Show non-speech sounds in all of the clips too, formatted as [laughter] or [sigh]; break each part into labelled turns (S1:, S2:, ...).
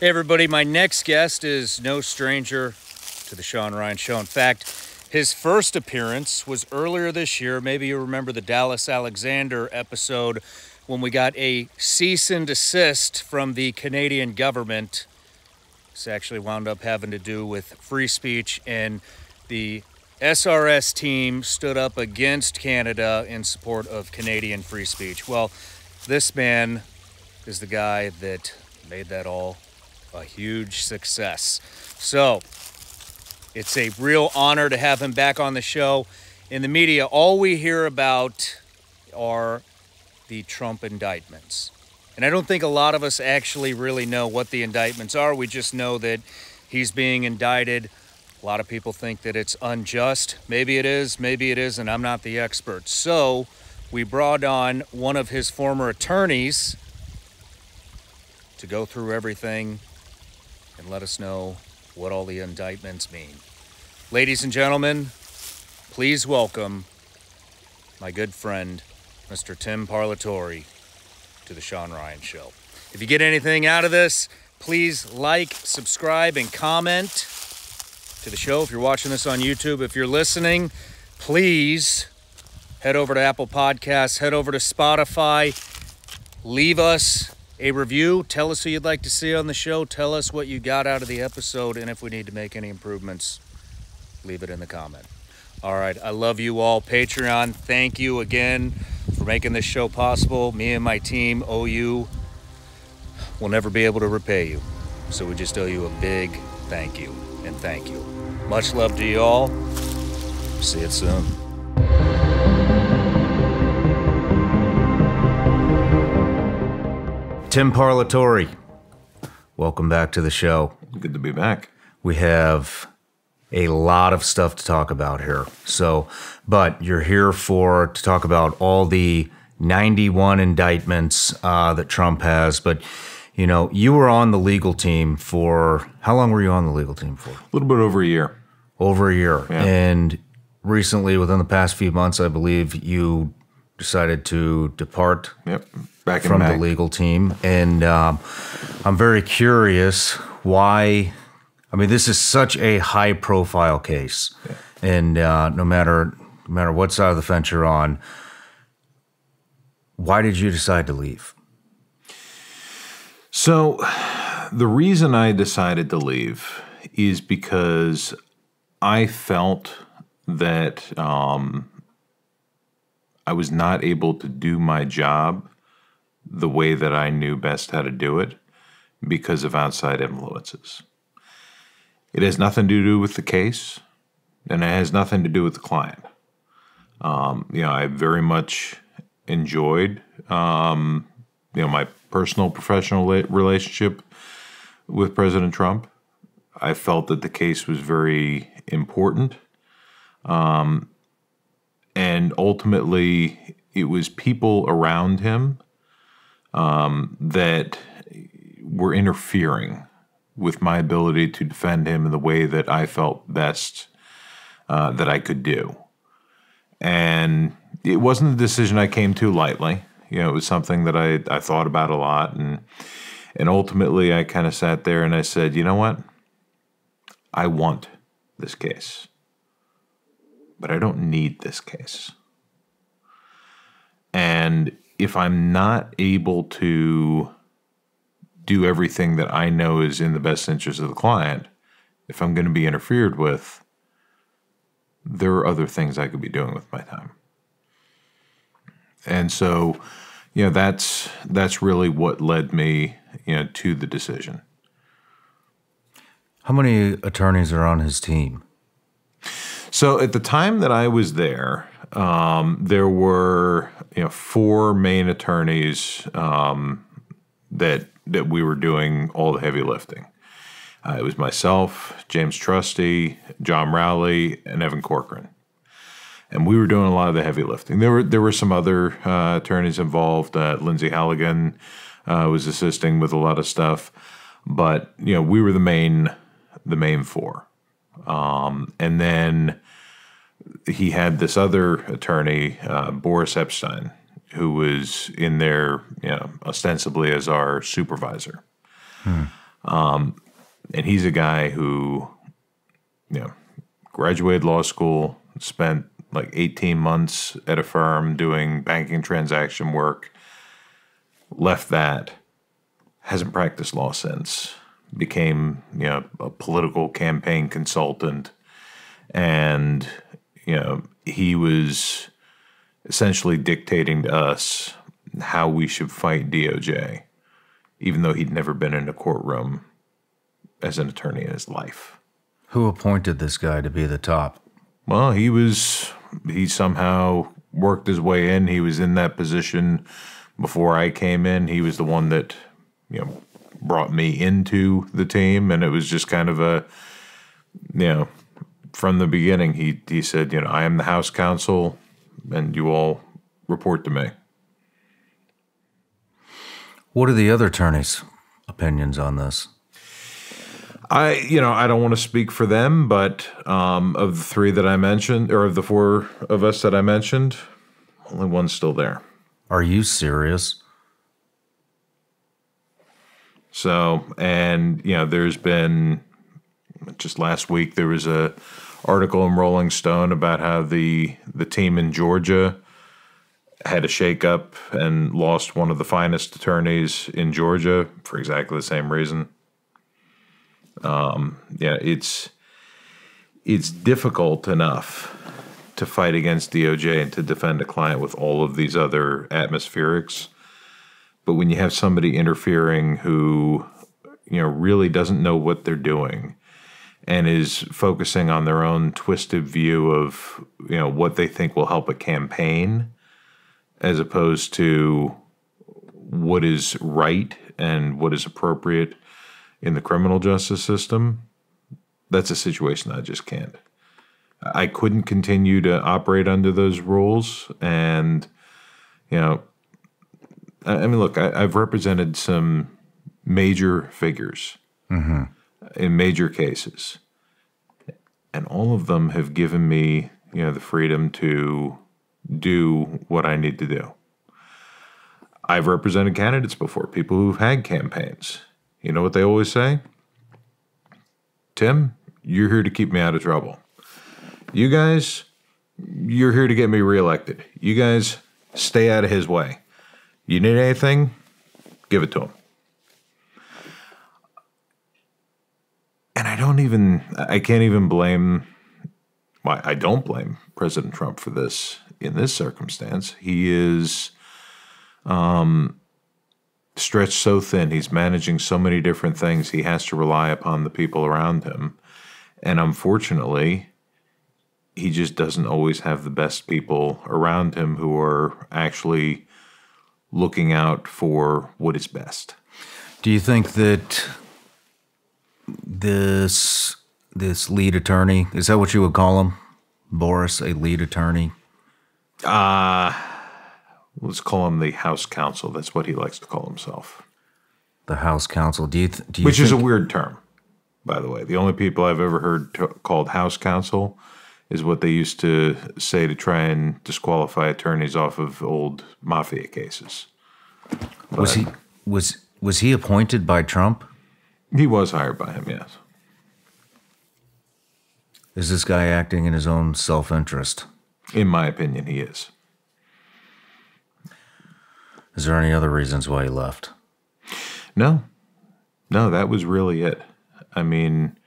S1: Hey, everybody. My next guest is no stranger to the Shawn Ryan Show. In fact, his first appearance was earlier this year. Maybe you remember the Dallas Alexander episode when we got a cease and desist from the Canadian government. This actually wound up having to do with free speech, and the SRS team stood up against Canada in support of Canadian free speech. Well, this man is the guy that made that all a huge success. So it's a real honor to have him back on the show. In the media, all we hear about are the Trump indictments. And I don't think a lot of us actually really know what the indictments are. We just know that he's being indicted. A lot of people think that it's unjust. Maybe it is, maybe it isn't. I'm not the expert. So we brought on one of his former attorneys to go through everything and let us know what all the indictments mean. Ladies and gentlemen, please welcome my good friend, Mr. Tim Parlatore, to the Shawn Ryan Show. If you get anything out of this, please like, subscribe, and comment to the show. If you're watching this on YouTube, if you're listening, please head over to Apple Podcasts, head over to Spotify, leave us a review. Tell us who you'd like to see on the show. Tell us what you got out of the episode, and if we need to make any improvements, leave it in the comment. All right, I love you all. Patreon, thank you again for making this show possible. Me and my team owe you. We'll never be able to repay you. So we just owe you a big thank you and thank you. Much love to you all. See you soon. Tim Parlatore, welcome back to the show.
S2: Good to be back.
S1: We have a lot of stuff to talk about here. So, but you're here for to talk about all the 91 indictments uh, that Trump has. But you know, you were on the legal team for how long were you on the legal team for?
S2: A little bit over a year.
S1: Over a year, yeah. and recently, within the past few months, I believe you decided to depart.
S2: Yep. Back
S1: from the legal team, and um, I'm very curious why. I mean, this is such a high-profile case, yeah. and uh, no matter no matter what side of the fence you're on, why did you decide to leave?
S2: So, the reason I decided to leave is because I felt that um, I was not able to do my job the way that I knew best how to do it because of outside influences. It has nothing to do with the case, and it has nothing to do with the client. Um, you know, I very much enjoyed, um, you know, my personal professional relationship with President Trump. I felt that the case was very important. Um, and ultimately, it was people around him um, that were interfering with my ability to defend him in the way that I felt best uh, that I could do. And it wasn't a decision I came to lightly. You know, it was something that I, I thought about a lot. And, and ultimately, I kind of sat there and I said, you know what? I want this case, but I don't need this case. And if I'm not able to do everything that I know is in the best interest of the client, if I'm going to be interfered with, there are other things I could be doing with my time. And so, you know, that's that's really what led me, you know, to the decision.
S1: How many attorneys are on his team?
S2: So at the time that I was there, um, there were you know four main attorneys um, that that we were doing all the heavy lifting. Uh, it was myself, James Trusty, John Rowley, and Evan Corcoran, and we were doing a lot of the heavy lifting. There were there were some other uh, attorneys involved. Uh, Lindsay Halligan uh, was assisting with a lot of stuff, but you know we were the main the main four, um, and then he had this other attorney, uh, Boris Epshteyn, who was in there, you know, ostensibly as our supervisor. Hmm. Um, and he's a guy who, you know, graduated law school, spent like 18 months at a firm doing banking transaction work, left that, hasn't practiced law since, became, you know, a political campaign consultant. And, you know, he was essentially dictating to us how we should fight DOJ, even though he'd never been in a courtroom as an attorney in his life.
S1: Who appointed this guy to be the top?
S2: Well, he was, he somehow worked his way in. He was in that position before I came in. He was the one that, you know, brought me into the team. And it was just kind of a, you know, from the beginning, he, he said, you know, I am the House counsel and you all report to me.
S1: What are the other attorneys' opinions on this?
S2: I, you know, I don't want to speak for them, but um, of the three that I mentioned, or of the four of us that I mentioned, only one's still there.
S1: Are you serious?
S2: So, and you know, there's been just last week there was a article in Rolling Stone about how the the team in Georgia had a shakeup and lost one of the finest attorneys in Georgia for exactly the same reason. Um, yeah, it's it's difficult enough to fight against DOJ and to defend a client with all of these other atmospherics. But when you have somebody interfering who, you know, really doesn't know what they're doing and is focusing on their own twisted view of, you know, what they think will help a campaign as opposed to what is right and what is appropriate in the criminal justice system, that's a situation I just can't. I couldn't continue to operate under those rules. And, you know, I mean, look, I, have represented some major figures mm-hmm. In major cases, and all of them have given me, you know, the freedom to do what I need to do. I've represented candidates before, people who've had campaigns. You know what they always say? Tim, you're here to keep me out of trouble. You guys, you're here to get me reelected. You guys, stay out of his way. You need anything? Give it to him. And I don't even, I can't even blame, well, I don't blame President Trump for this in this circumstance. He is um, stretched so thin. He's managing so many different things. He has to rely upon the people around him. And unfortunately, he just doesn't always have the best people around him who are actually looking out for what is best.
S1: Do you think that this this lead attorney is that what you would call him, Boris, a lead attorney?
S2: Uh let's call him the House Counsel. That's what he likes to call himself.
S1: The House Counsel. Do you? Th- do you
S2: Which is a weird term, by the way. The only people I've ever heard t- called House Counsel is what they used to say to try and disqualify attorneys off of old mafia cases.
S1: was he was was he appointed by Trump?
S2: He was hired by him, yes.
S1: Is this guy acting in his own self interest?
S2: In my opinion, he is.
S1: Is there any other reasons why he left?
S2: No, no, that was really it. I mean,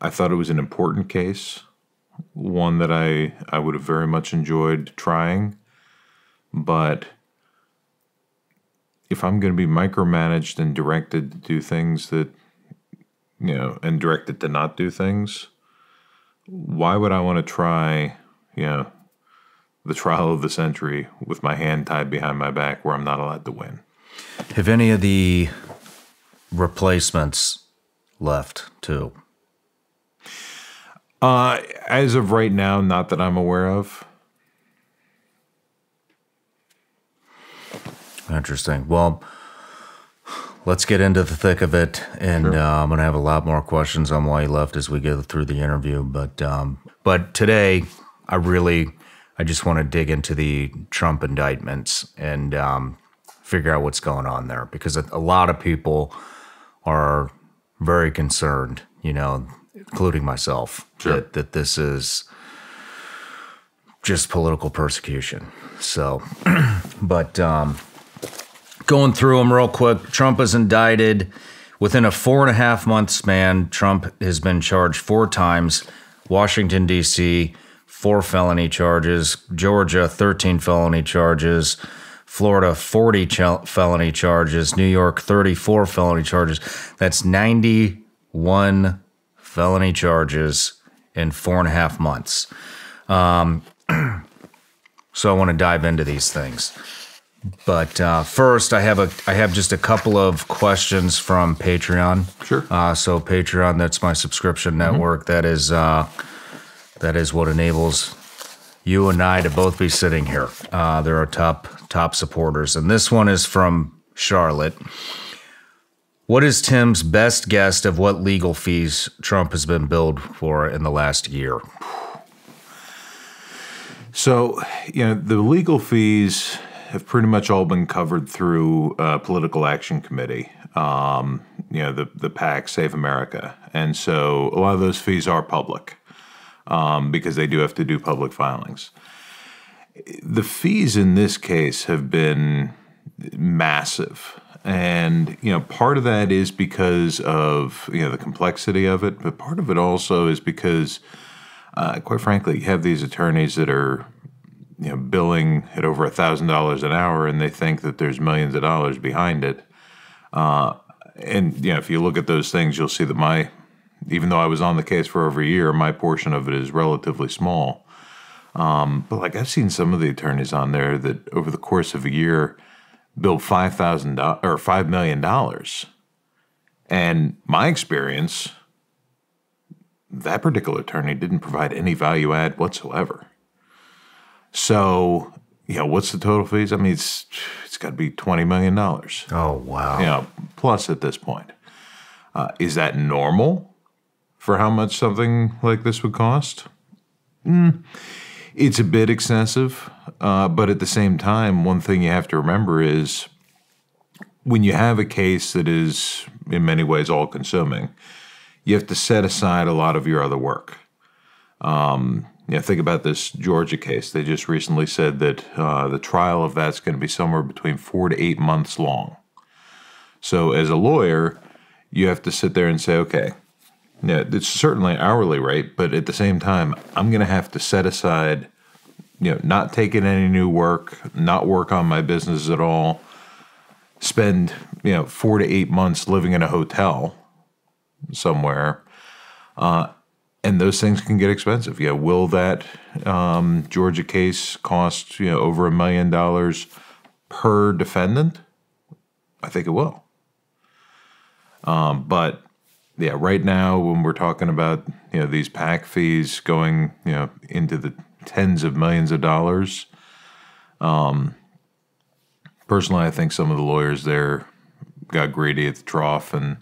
S2: I thought it was an important case, one that I, I would have very much enjoyed trying. But if I'm going to be micromanaged and directed to do things that, you know, and directed to not do things, why would I want to try, you know, the trial of the century with my hand tied behind my back where I'm not allowed to win.
S1: Have any of the replacements left too?
S2: Uh, as of right now, not that I'm aware of.
S1: Interesting. Well, let's get into the thick of it, and sure. uh, I'm going to have a lot more questions on why he left as we go through the interview. But um, but today, I really I just want to dig into the Trump indictments and um, figure out what's going on there because a, a lot of people are very concerned, you know, including myself,
S2: Sure.
S1: that, that this is just political persecution. So, [clears throat] but um, going through them real quick, Trump is indicted within a four and a half month span. Trump has been charged four times. Washington, D.C., four felony charges. Georgia, 13 felony charges. Florida, 40 ch- felony charges. New York, 34 felony charges. That's 91 felony charges in four and a half months. Um, [clears throat] so I want to dive into these things. But uh, first, I have a I have just a couple of questions from Patreon.
S2: Sure.
S1: Uh, so Patreon, that's my subscription network. That is uh, that is what enables you and I to both be sitting here. Uh, they're our top top supporters, and this one is from Charlotte. What is Tim's best guess of what legal fees Trump has been billed for in the last year?
S2: So, you know, the legal fees have pretty much all been covered through uh, political action committee. Um, you know, the the PAC Save America, and so a lot of those fees are public um, because they do have to do public filings. The fees in this case have been massive. And you know, part of that is because of you know the complexity of it, but part of it also is because uh, quite frankly, you have these attorneys that are, you know, billing at over a thousand dollars an hour, and they think that there's millions of dollars behind it. Uh, and you know, if you look at those things, you'll see that my, even though I was on the case for over a year, my portion of it is relatively small. Um, but like I've seen some of the attorneys on there that over the course of a year billed five thousand or five million dollars, and my experience that particular attorney didn't provide any value add whatsoever. So, you know, what's the total fees? I mean, it's it's got to be twenty million dollars.
S1: Oh wow!
S2: You know, plus at this point, uh, is that normal for how much something like this would cost? Mm, it's a bit excessive, uh, but at the same time, one thing you have to remember is when you have a case that is in many ways all consuming you have to set aside a lot of your other work. Um, know, think about this Georgia case. They just recently said that uh, the trial of that's going to be somewhere between four to eight months long. So, as a lawyer, you have to sit there and say, okay, yeah, it's certainly hourly rate, but at the same time, I'm going to have to set aside, you know, not taking any new work, not work on my business at all, spend, you know, four to eight months living in a hotel somewhere. Uh, and those things can get expensive. Yeah, will that um, Georgia case cost you know over a million dollars per defendant? I think it will. Um, but yeah, right now when we're talking about you know these PAC fees going you know into the tens of millions of dollars, um, personally, I think some of the lawyers there got greedy at the trough and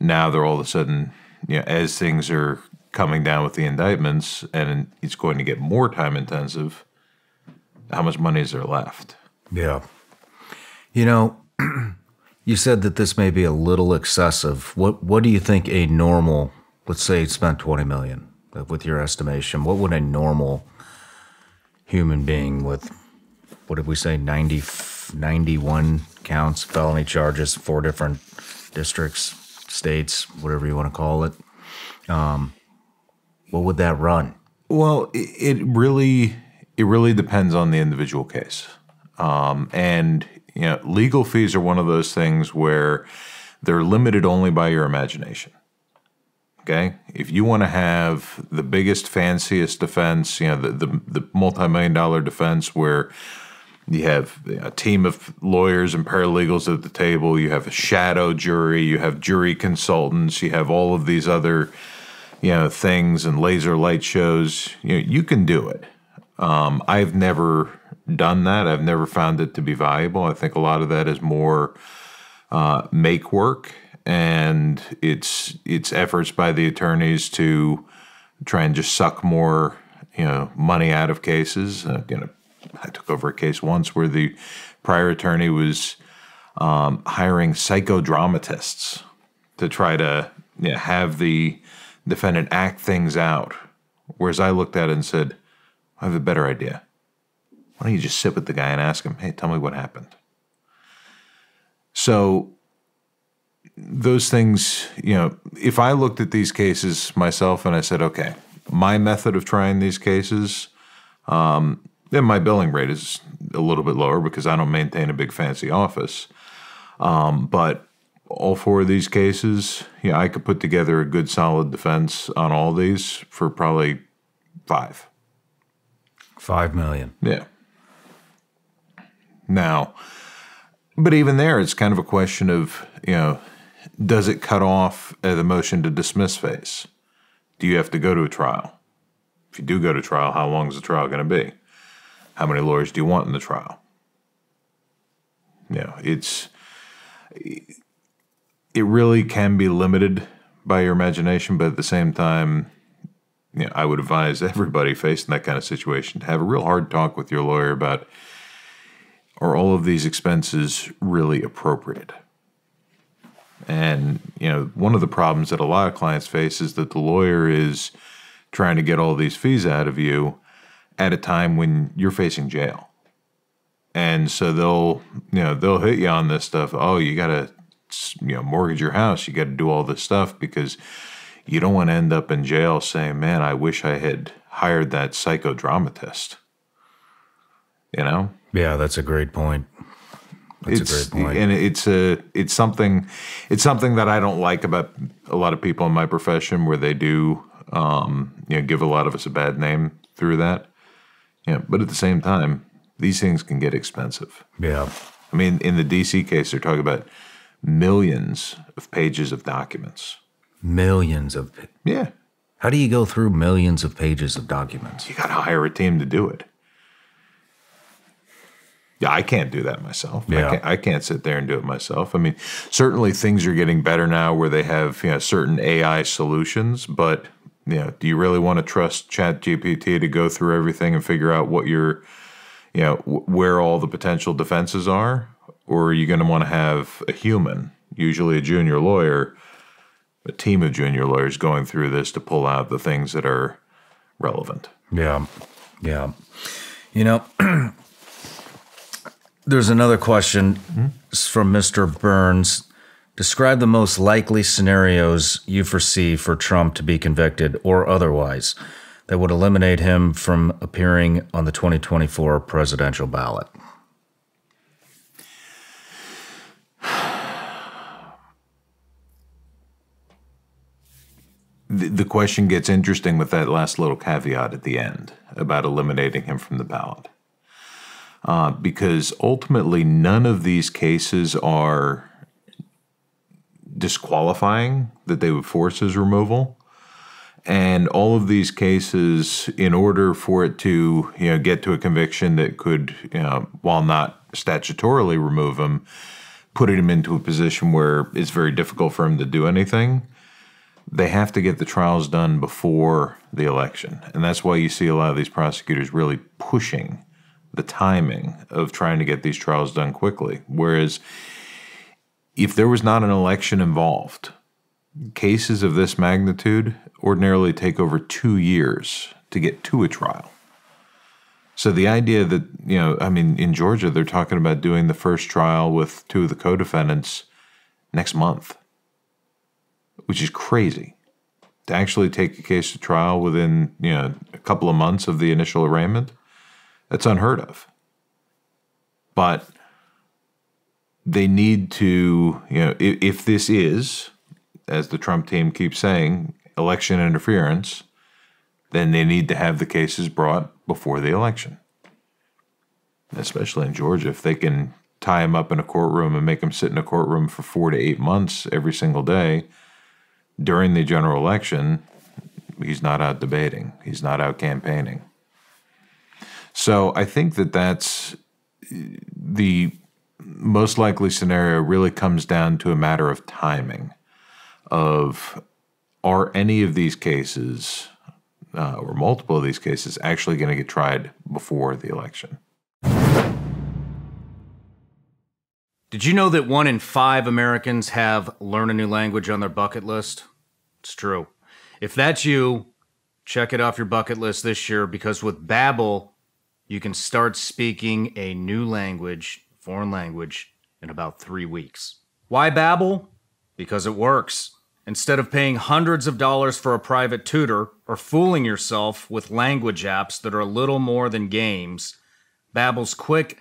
S2: now they're all of a sudden, you know, as things are coming down with the indictments and it's going to get more time intensive, how much money is there left?
S1: Yeah. You know, [clears throat] you said that this may be a little excessive. What what do you think a normal, let's say it spent 20 million with your estimation, what would a normal human being with what did we say 90 91 counts, felony charges, four different districts, states, whatever you want to call it. Um, what would that run?
S2: Well, it, really it really depends on the individual case, um, and you know, legal fees are one of those things where they're limited only by your imagination. Okay, if you want to have the biggest, fanciest defense, you know, the the, the multi-million dollar defense where you have a team of lawyers and paralegals at the table. You have a shadow jury. You have jury consultants. You have all of these other, you know, things and laser light shows. You know, you can do it. Um, I've never done that. I've never found it to be valuable. I think a lot of that is more uh, make work, and it's it's efforts by the attorneys to try and just suck more, you know, money out of cases. Uh, you know I took over a case once where the prior attorney was um, hiring psychodramatists to try to you know, have the defendant act things out. Whereas I looked at it and said, I have a better idea. Why don't you just sit with the guy and ask him, hey, tell me what happened? So, those things, you know, if I looked at these cases myself and I said, okay, my method of trying these cases, um, then my billing rate is a little bit lower because I don't maintain a big fancy office. Um, but all four of these cases, yeah, I could put together a good solid defense on all these for probably five.
S1: Five million.
S2: Yeah. Now, but even there, it's kind of a question of, you know, does it cut off the motion to dismiss phase? Do you have to go to a trial? If you do go to trial, how long is the trial going to be? How many lawyers do you want in the trial? You know, it's it really can be limited by your imagination, but at the same time, you know, I would advise everybody facing that kind of situation to have a real hard talk with your lawyer about are all of these expenses really appropriate? And, you know, one of the problems that a lot of clients face is that the lawyer is trying to get all these fees out of you at a time when you're facing jail. And so they'll, you know, they'll hit you on this stuff. Oh, you got to you know mortgage your house. You got to do all this stuff because you don't want to end up in jail saying, "Man, I wish I had hired that psychodramatist." You know?
S1: Yeah, that's a great point. That's
S2: it's,
S1: a great point.
S2: And it's a it's something it's something that I don't like about a lot of people in my profession where they do um, you know give a lot of us a bad name through that. Yeah, but at the same time, these things can get expensive.
S1: Yeah.
S2: I mean, in the DC case, they're talking about millions of pages of documents.
S1: Millions of.
S2: Yeah.
S1: How do you go through millions of pages of documents?
S2: You got to hire a team to do it. Yeah, I can't do that myself.
S1: Yeah.
S2: I, can't, I can't sit there and do it myself. I mean, certainly things are getting better now where they have you know certain AI solutions, but you know, do you really want to trust ChatGPT to go through everything and figure out what your, you know, where all the potential defenses are? Or are you going to want to have a human, usually a junior lawyer, a team of junior lawyers going through this to pull out the things that are relevant?
S1: Yeah. Yeah. You know, [clears throat] there's another question mm-hmm. from Mr. Burns. Describe the most likely scenarios you foresee for Trump to be convicted or otherwise that would eliminate him from appearing on the 2024 presidential ballot.
S2: The, question gets interesting with that last little caveat at the end about eliminating him from the ballot. Uh, because ultimately, none of these cases are disqualifying that they would force his removal. And all of these cases, in order for it to you know get to a conviction that could, you know, while not statutorily remove him, put him into a position where it's very difficult for him to do anything they have to get the trials done before the election. And that's why you see a lot of these prosecutors really pushing the timing of trying to get these trials done quickly. Whereas if there was not an election involved, cases of this magnitude ordinarily take over two years to get to a trial. So the idea that, you know, I mean, in Georgia, they're talking about doing the first trial with two of the co defendants next month which is crazy. To actually take a case to trial within you know a couple of months of the initial arraignment, that's unheard of. But they need to, you know, if, if this is, as the Trump team keeps saying, election interference, then they need to have the cases brought before the election. Especially in Georgia, if they can tie him up in a courtroom and make him sit in a courtroom for four to eight months every single day, during the general election, he's not out debating, he's not out campaigning. So I think that that's the most likely scenario really comes down to a matter of timing of are any of these cases uh, or multiple of these cases actually going to get tried before the election
S1: Did you know that one in five Americans have learn a new language on their bucket list? It's true. If that's you, check it off your bucket list this year because with Babbel, you can start speaking a new language, foreign language, in about three weeks. Why Babbel? Because it works. Instead of paying hundreds of dollars for a private tutor or fooling yourself with language apps that are a little more than games, Babbel's quick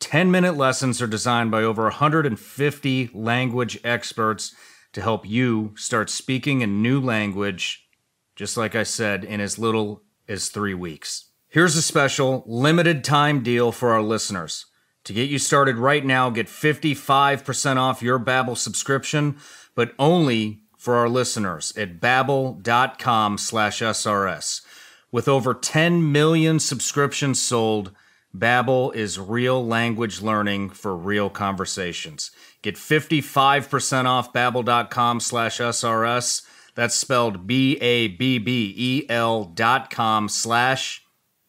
S1: 10 minute lessons are designed by over 150 language experts to help you start speaking a new language, just like I said, in as little as three weeks. Here's a special limited time deal for our listeners. To get you started right now, get 55% off your Babbel subscription, but only for our listeners at babbel.com slash SRS. With over 10 million subscriptions sold, Babbel is real language learning for real conversations. Get 55% off babbel.com slash SRS. That's spelled B-A-B-B-E-L dot com slash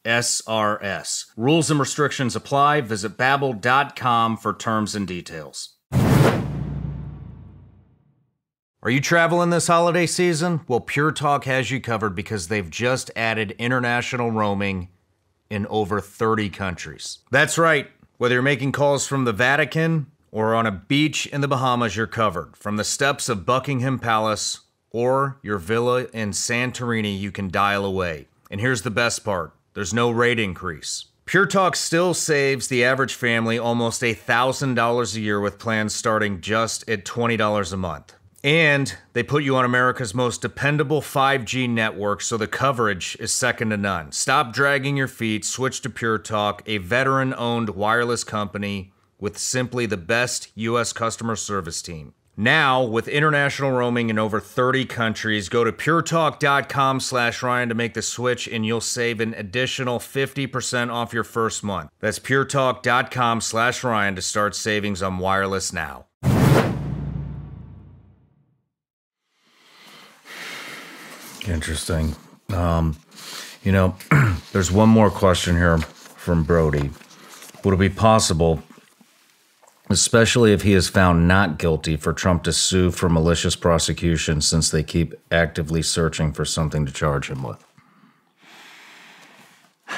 S1: SRS. Rules and restrictions apply. Visit babbel.com for terms and details. Are you traveling this holiday season? Well, Pure Talk has you covered because they've just added international roaming in over 30 countries. That's right. Whether you're making calls from the Vatican or on a beach in the Bahamas, you're covered. From the steps of Buckingham Palace or your villa in Santorini, you can dial away. And here's the best part there's no rate increase. Pure Talk still saves the average family almost $1,000 a year with plans starting just at $20 a month. And they put you on America's most dependable 5G network, so the coverage is second to none. Stop dragging your feet, switch to Pure Talk, a veteran owned wireless company with simply the best U.S. customer service team. Now, with international roaming in over 30 countries, go to puretalk.com slash Ryan to make the switch and you'll save an additional 50% off your first month. That's puretalk.com slash Ryan to start savings on wireless now. Interesting. Um, you know, [clears throat] there's one more question here from Brody. Would it be possible, especially if he is found not guilty, for Trump to sue for malicious prosecution since they keep actively searching for something to charge him with? [sighs]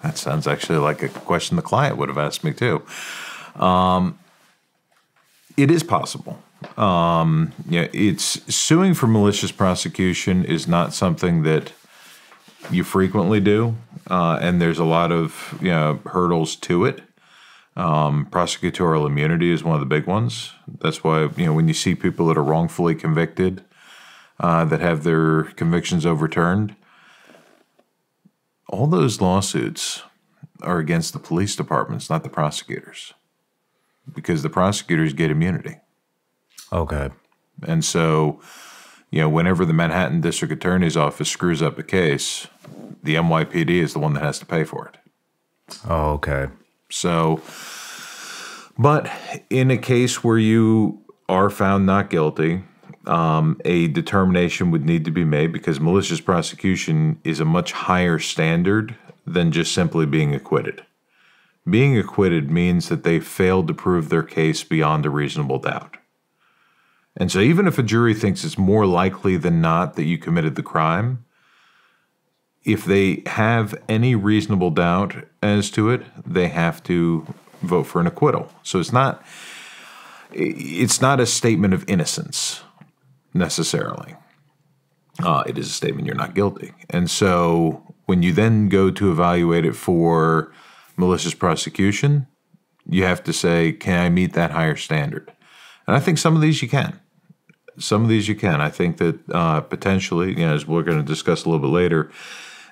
S2: That sounds actually like a question the client would have asked me too. Um, it is possible. Um, yeah, it's suing for malicious prosecution is not something that you frequently do, uh, and there's a lot of you know hurdles to it. Um, prosecutorial immunity is one of the big ones. That's why you know when you see people that are wrongfully convicted uh, that have their convictions overturned, all those lawsuits are against the police departments, not the prosecutors, because the prosecutors get immunity.
S1: Okay.
S2: And so, you know, whenever the Manhattan District Attorney's Office screws up a case, the NYPD is the one that has to pay for it.
S1: Oh, okay.
S2: So, but in a case where you are found not guilty, um, a determination would need to be made because malicious prosecution is a much higher standard than just simply being acquitted. Being acquitted means that they failed to prove their case beyond a reasonable doubt. And so, even if a jury thinks it's more likely than not that you committed the crime, if they have any reasonable doubt as to it, they have to vote for an acquittal. So it's not it's not a statement of innocence necessarily. Uh, it is a statement you're not guilty. And so when you then go to evaluate it for malicious prosecution, you have to say, can I meet that higher standard? And I think some of these you can some of these you can. I think that uh, potentially, you know, as we're going to discuss a little bit later,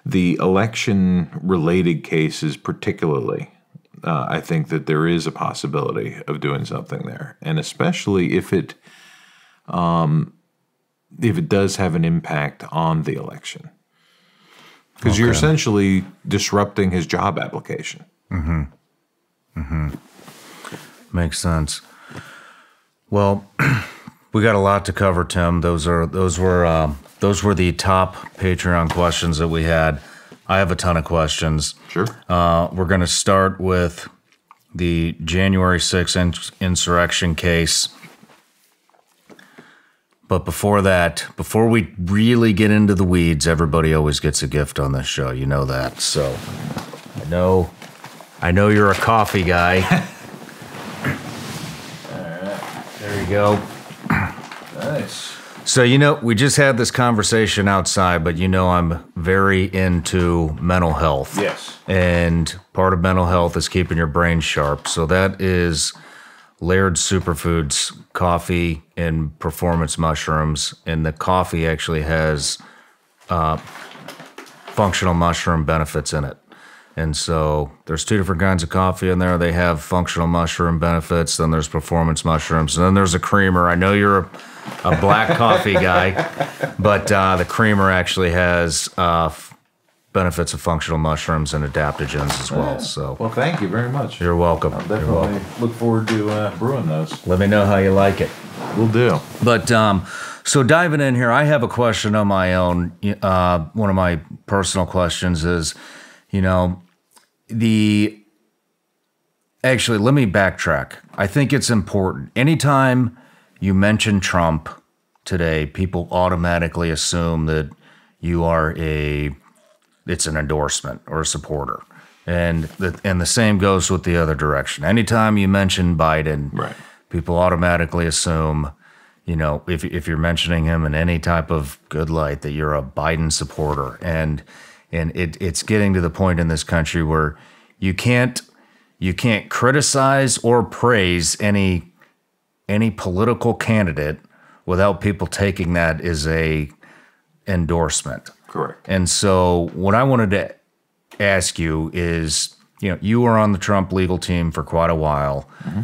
S2: the election related cases, particularly, uh, I think that there is a possibility of doing something there, and especially if it, um, if it does have an impact on the election, because okay. you're essentially disrupting his job application.
S1: Mm-hmm. Mm-hmm. Makes sense. Well. [clears throat] We got a lot to cover, Tim. Those are those were uh, those were the top Patreon questions that we had. I have a ton of questions.
S2: Sure.
S1: Uh, we're going to start with the January 6th ins- insurrection case. But before that, before we really get into the weeds, everybody always gets a gift on this show. You know that. So I know I know you're a coffee guy. [laughs] There you go.
S2: Nice.
S1: So, you know, we just had this conversation outside, but you know, I'm very into mental health.
S2: Yes.
S1: And part of mental health is keeping your brain sharp. So, that is Laird Superfoods, coffee, and performance mushrooms. And the coffee actually has uh, functional mushroom benefits in it. And so there's two different kinds of coffee in there. They have functional mushroom benefits. Then there's performance mushrooms. And then there's a creamer. I know you're a, a black coffee guy, but uh, the creamer actually has uh, f- benefits of functional mushrooms and adaptogens as well. So
S2: Well, thank you very much.
S1: you're welcome. You're
S2: Definitely
S1: welcome.
S2: look forward to uh, brewing those.
S1: Let me know how you like it.
S2: We'll do.
S1: But um, so diving in here, I have a question on my own. Uh, one of my personal questions is, you know, the actually, let me backtrack. I think it's important. Anytime you mention Trump today, people automatically assume that you are a it's an endorsement or a supporter. And the, and the same goes with the other direction. Anytime you mention Biden,
S2: Right.
S1: people automatically assume, you know, if if you're mentioning him in any type of good light, that you're a Biden supporter. And and it it's getting to the point in this country where you can't you can't criticize or praise any any political candidate without people taking that as a endorsement.
S2: Correct.
S1: And so, what I wanted to ask you is, you know, you were on the Trump legal team for quite a while. Mm-hmm.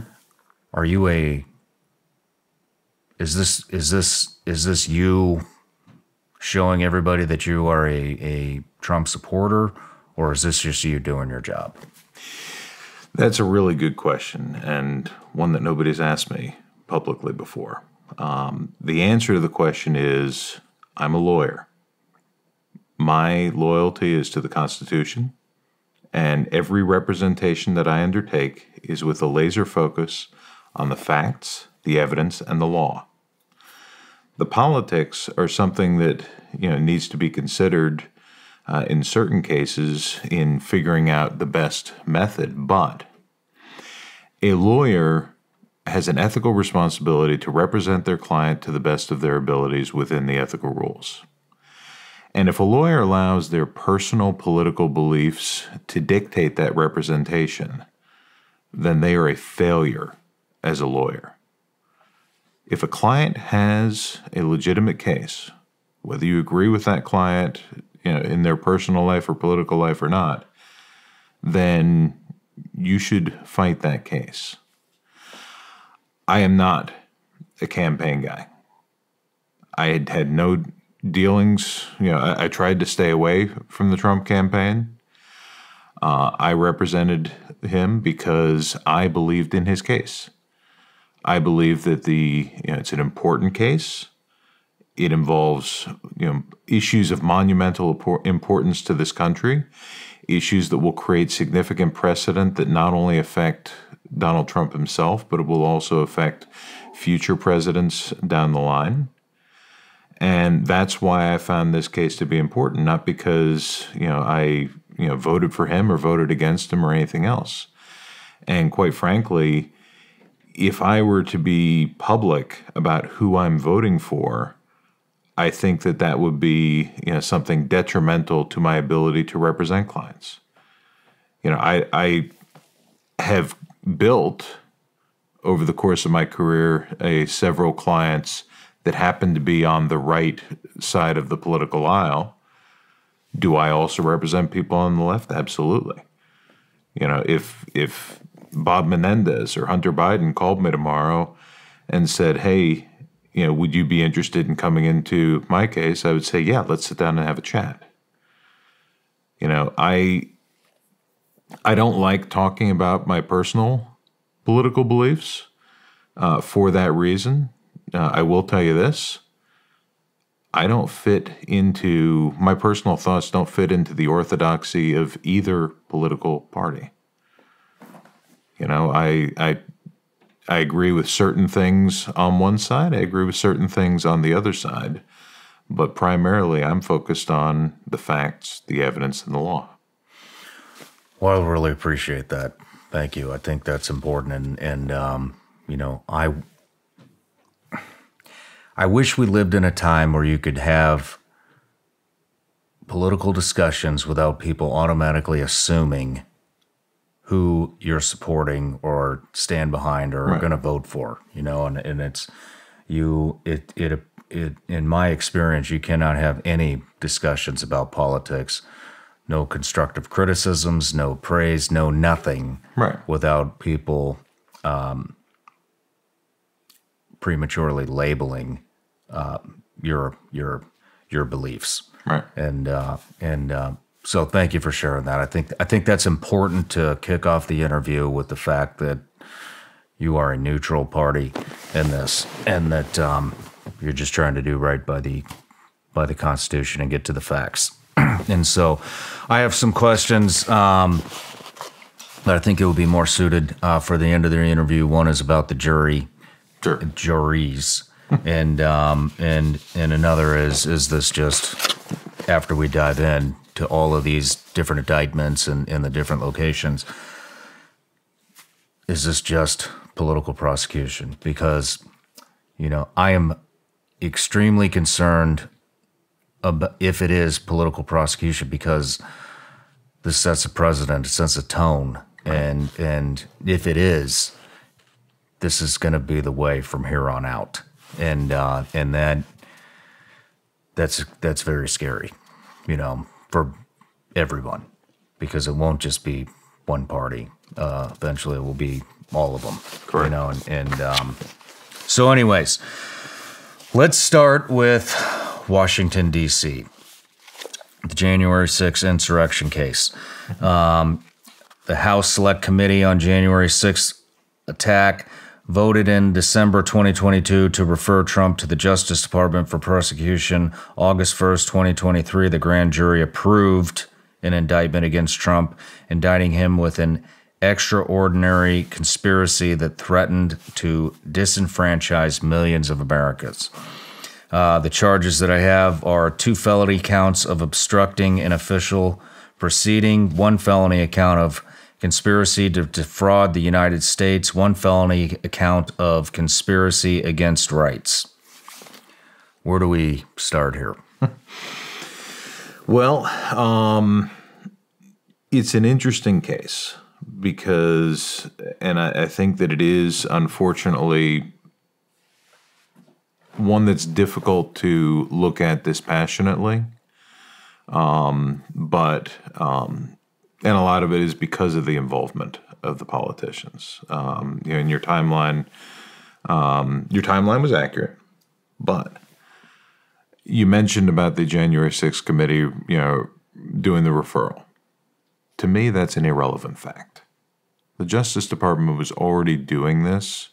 S1: Are you a? Is this is this is this you showing everybody that you are a a Trump supporter, or is this just you doing your job?
S2: That's a really good question, and one that nobody's asked me publicly before. Um, the answer to the question is I'm a lawyer. My loyalty is to the Constitution, and every representation that I undertake is with a laser focus on the facts, the evidence, and the law. The politics are something that you know needs to be considered uh, in certain cases in figuring out the best method, but a lawyer has an ethical responsibility to represent their client to the best of their abilities within the ethical rules. And if a lawyer allows their personal political beliefs to dictate that representation, then they are a failure as a lawyer. If a client has a legitimate case, whether you agree with that client, you know, in their personal life or political life or not, then you should fight that case. I am not a campaign guy. I had had no dealings. You know, I, I tried to stay away from the Trump campaign. Uh, I represented him because I believed in his case. I believe that the you know, it's an important case. It involves you know issues of monumental importance to this country, issues that will create significant precedent that not only affect Donald Trump himself, but it will also affect future presidents down the line. And that's why I found this case to be important, not because you know I you know voted for him or voted against him or anything else. And quite frankly, if I were to be public about who I'm voting for, I think that that would be you know something detrimental to my ability to represent clients. You know, I I have built over the course of my career a several clients that happen to be on the right side of the political aisle. Do I also represent people on the left? Absolutely. You know, if if Bob Menendez or Hunter Biden called me tomorrow and said, "Hey, you know, would you be interested in coming into my case?" I would say, "Yeah, let's sit down and have a chat." You know, I I don't like talking about my personal political beliefs uh, for that reason. Uh, I will tell you this. I don't fit into my personal thoughts don't fit into the orthodoxy of either political party. You know, I I I agree with certain things on one side. I agree with certain things on the other side. But primarily, I'm focused on the facts, the evidence, and the law.
S1: Well, I really appreciate that. Thank you. I think that's important, and and um, you know, I I wish we lived in a time where you could have political discussions without people automatically assuming who you're supporting or stand behind or
S2: Right.
S1: are going to vote for. You know, and and it's you. It it it. In my experience, you cannot have any discussions about politics. No constructive criticisms, no praise, no nothing
S2: Right.
S1: without people um, prematurely labeling uh, your your your beliefs.
S2: Right.
S1: And uh, and uh, so thank you for sharing that. I think I think that's important to kick off the interview with the fact that you are a neutral party in this, and that um, you're just trying to do right by the by the Constitution and get to the facts. [clears throat] and so, I have some questions um, that I think it would be more suited uh, for the end of the interview. One is about the jury
S2: Sure.
S1: juries, and um, and and another is is this just after we dive in to all of these different indictments and in the different locations, is this just political prosecution? Because you know I am extremely concerned about if it is political prosecution because this sets a precedent, it sets a tone, and and if it is, this is going to be the way from here on out, and uh, and that that's that's very scary, you know, for everyone, because it won't just be one party. Uh, eventually, it will be all of them. You know, and, and um, so, anyways, let's start with Washington D.C. The January 6th insurrection case. Um, the House Select Committee on January 6th attack voted in December 2022 to refer Trump to the Justice Department for prosecution. August 1st, 2023, the grand jury approved an indictment against Trump, indicting him with an extraordinary conspiracy that threatened to disenfranchise millions of Americans. Uh, the charges that I have are two felony counts of obstructing an official proceeding, one felony account of conspiracy to defraud the United States, one felony account of conspiracy against rights. Where do we start here?
S2: Well, um, it's an interesting case because, and I, I think that it is unfortunately one that's difficult to look at dispassionately. Um, but, um, and a lot of it is because of the involvement of the politicians. Um, you know, in your timeline, um, your timeline was accurate, but you mentioned about the January 6th committee, you know, doing the referral. To me, that's an irrelevant fact. The Justice Department was already doing this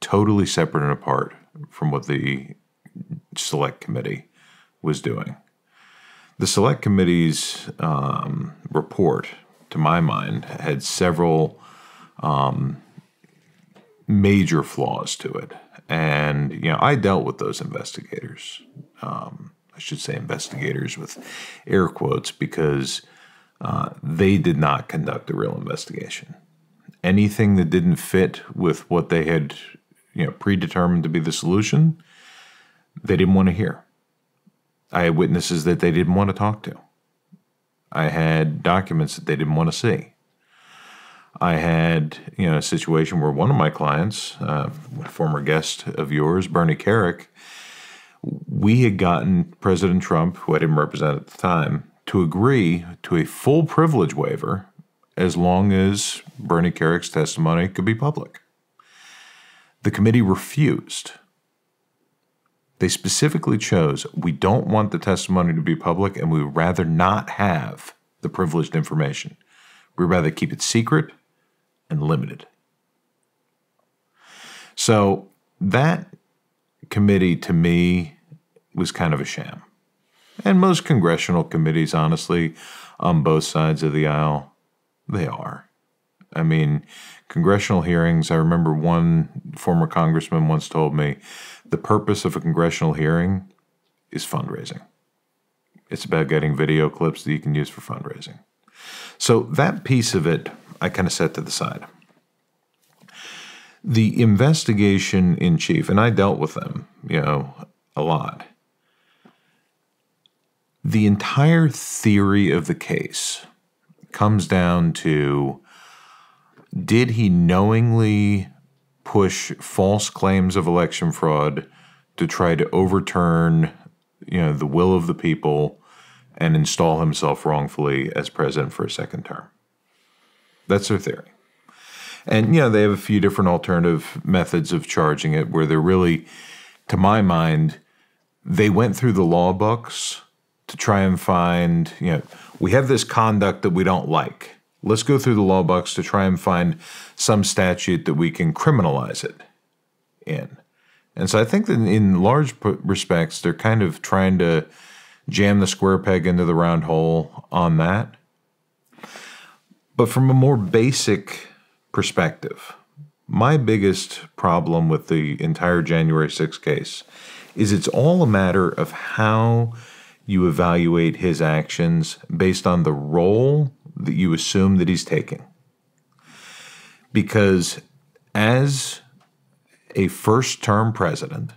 S2: totally separate and apart from what the Select Committee was doing. The Select Committee's um, report, to my mind, had several um, major flaws to it. And, you know, I dealt with those investigators. Um, I should say investigators with air quotes because uh, they did not conduct a real investigation. Anything that didn't fit with what they had, you know, predetermined to be the solution, they didn't want to hear. I had witnesses that they didn't want to talk to. I had documents that they didn't want to see. I had, you know, a situation where one of my clients, uh, a former guest of yours, Bernie Kerik, we had gotten President Trump, who I didn't represent at the time, to agree to a full privilege waiver as long as Bernie Kerik's testimony could be public. The committee refused. They specifically chose we don't want the testimony to be public and we would rather not have the privileged information. We'd rather keep it secret and limited. So that committee to me was kind of a sham. And most congressional committees, honestly, on both sides of the aisle, they are. I mean, congressional hearings, I remember one former congressman once told me the purpose of a congressional hearing is fundraising. It's about getting video clips that you can use for fundraising. So that piece of it, I kind of set to the side. The investigation in chief, and I dealt with them, you know, a lot. The entire theory of the case comes down to did he knowingly push false claims of election fraud to try to overturn you know the will of the people and install himself wrongfully as president for a second term. That's their theory. And you know they have a few different alternative methods of charging it where they're really to my mind they went through the law books to try and find you know we have this conduct that we don't like let's go through the law books to try and find some statute that we can criminalize it in. And so I think that in large respects, they're kind of trying to jam the square peg into the round hole on that. But from a more basic perspective, my biggest problem with the entire January 6 case is it's all a matter of how you evaluate his actions based on the role that you assume that he's taking. Because as a first term president,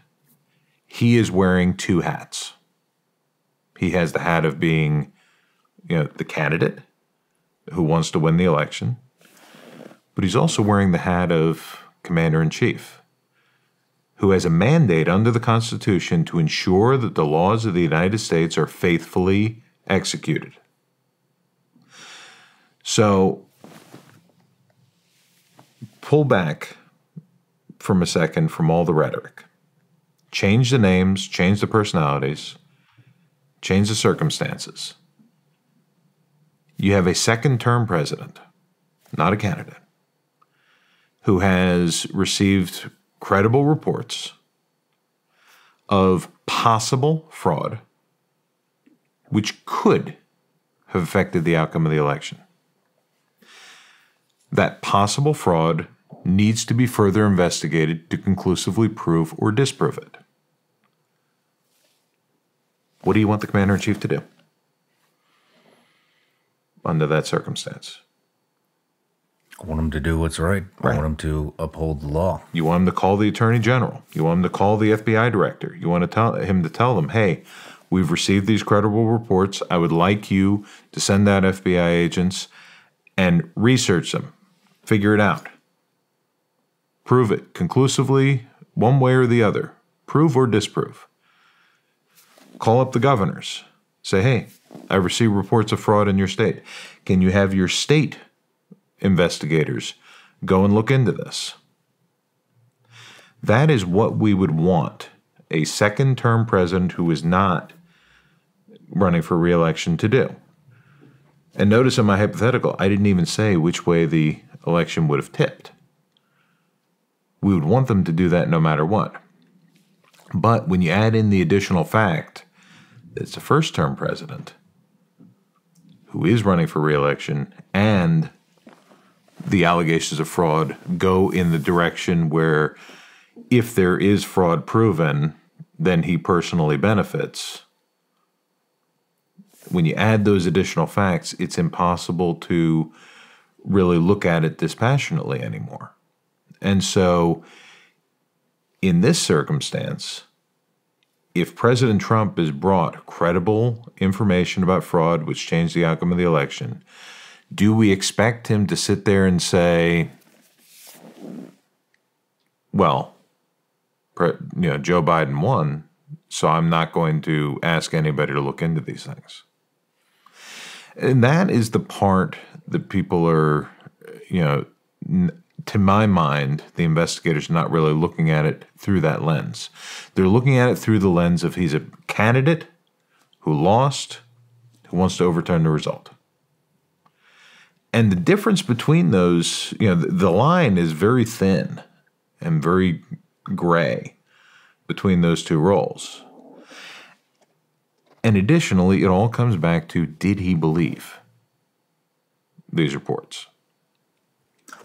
S2: he is wearing two hats. He has the hat of being, you know, the candidate who wants to win the election, but he's also wearing the hat of commander in chief, who has a mandate under the Constitution to ensure that the laws of the United States are faithfully executed. So pull back from a second from all the rhetoric. Change the names, change the personalities, change the circumstances. You have a second term president, not a candidate, who has received credible reports of possible fraud, which could have affected the outcome of the election that possible fraud needs to be further investigated to conclusively prove or disprove it. What do you want the commander in chief to do under that circumstance?
S3: I want him to do what's right. right. I want him to uphold the law.
S2: You want him to call the attorney general. You want him to call the FBI director. You want to tell him to tell them, "Hey, we've received these credible reports. I would like you to send out FBI agents and research them Figure it out. Prove it conclusively, one way or the other. Prove or disprove. Call up the governors. Say, hey, I received reports of fraud in your state. Can you have your state investigators go and look into this? That is what we would want a second term president who is not running for reelection to do. And notice in my hypothetical, I didn't even say which way the election would have tipped. We would want them to do that no matter what. But when you add in the additional fact that it's a first term president who is running for reelection and the allegations of fraud go in the direction where if there is fraud proven, then he personally benefits. When you add those additional facts, it's impossible to really look at it dispassionately anymore. And so, in this circumstance, if President Trump has brought credible information about fraud, which changed the outcome of the election, do we expect him to sit there and say, well, you know, Joe Biden won, so I'm not going to ask anybody to look into these things? And that is the part that people are, you know, to my mind, the investigators are not really looking at it through that lens. They're looking at it through the lens of he's a candidate who lost, who wants to overturn the result. And the difference between those, you know, the, the line is very thin and very gray between those two roles. And additionally, it all comes back to did he believe? These reports.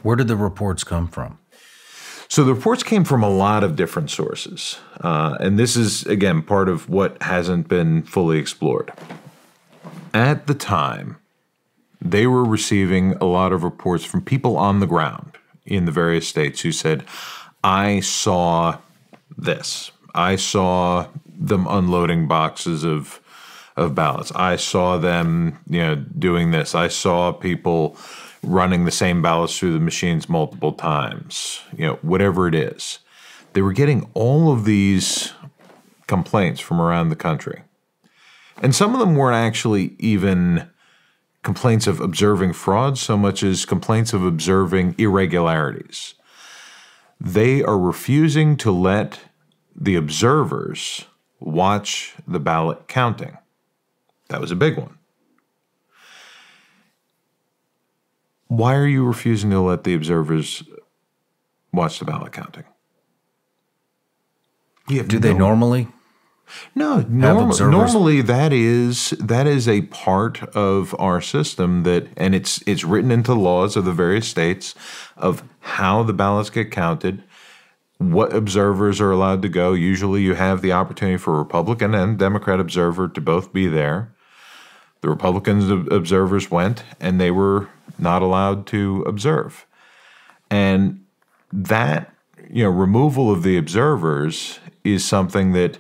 S3: Where did the reports come from?
S2: So the reports came from a lot of different sources. Uh, and this is, again, part of what hasn't been fully explored. At the time, they were receiving a lot of reports from people on the ground in the various states who said, I saw this. I saw them unloading boxes of of ballots. I saw them, you know, doing this. I saw people running the same ballots through the machines multiple times, you know, whatever it is. They were getting all of these complaints from around the country. And some of them weren't actually even complaints of observing fraud so much as complaints of observing irregularities. They are refusing to let the observers watch the ballot counting. That was a big one. Why are you refusing to let the observers watch the ballot counting?
S3: Do they normally?
S2: No, norm- normally that is that is a part of our system that, and it's it's written into laws of the various states of how the ballots get counted, what observers are allowed to go. Usually, you have the opportunity for a Republican and Democrat observer to both be there. The Republicans observers went, and they were not allowed to observe, and that you know removal of the observers is something that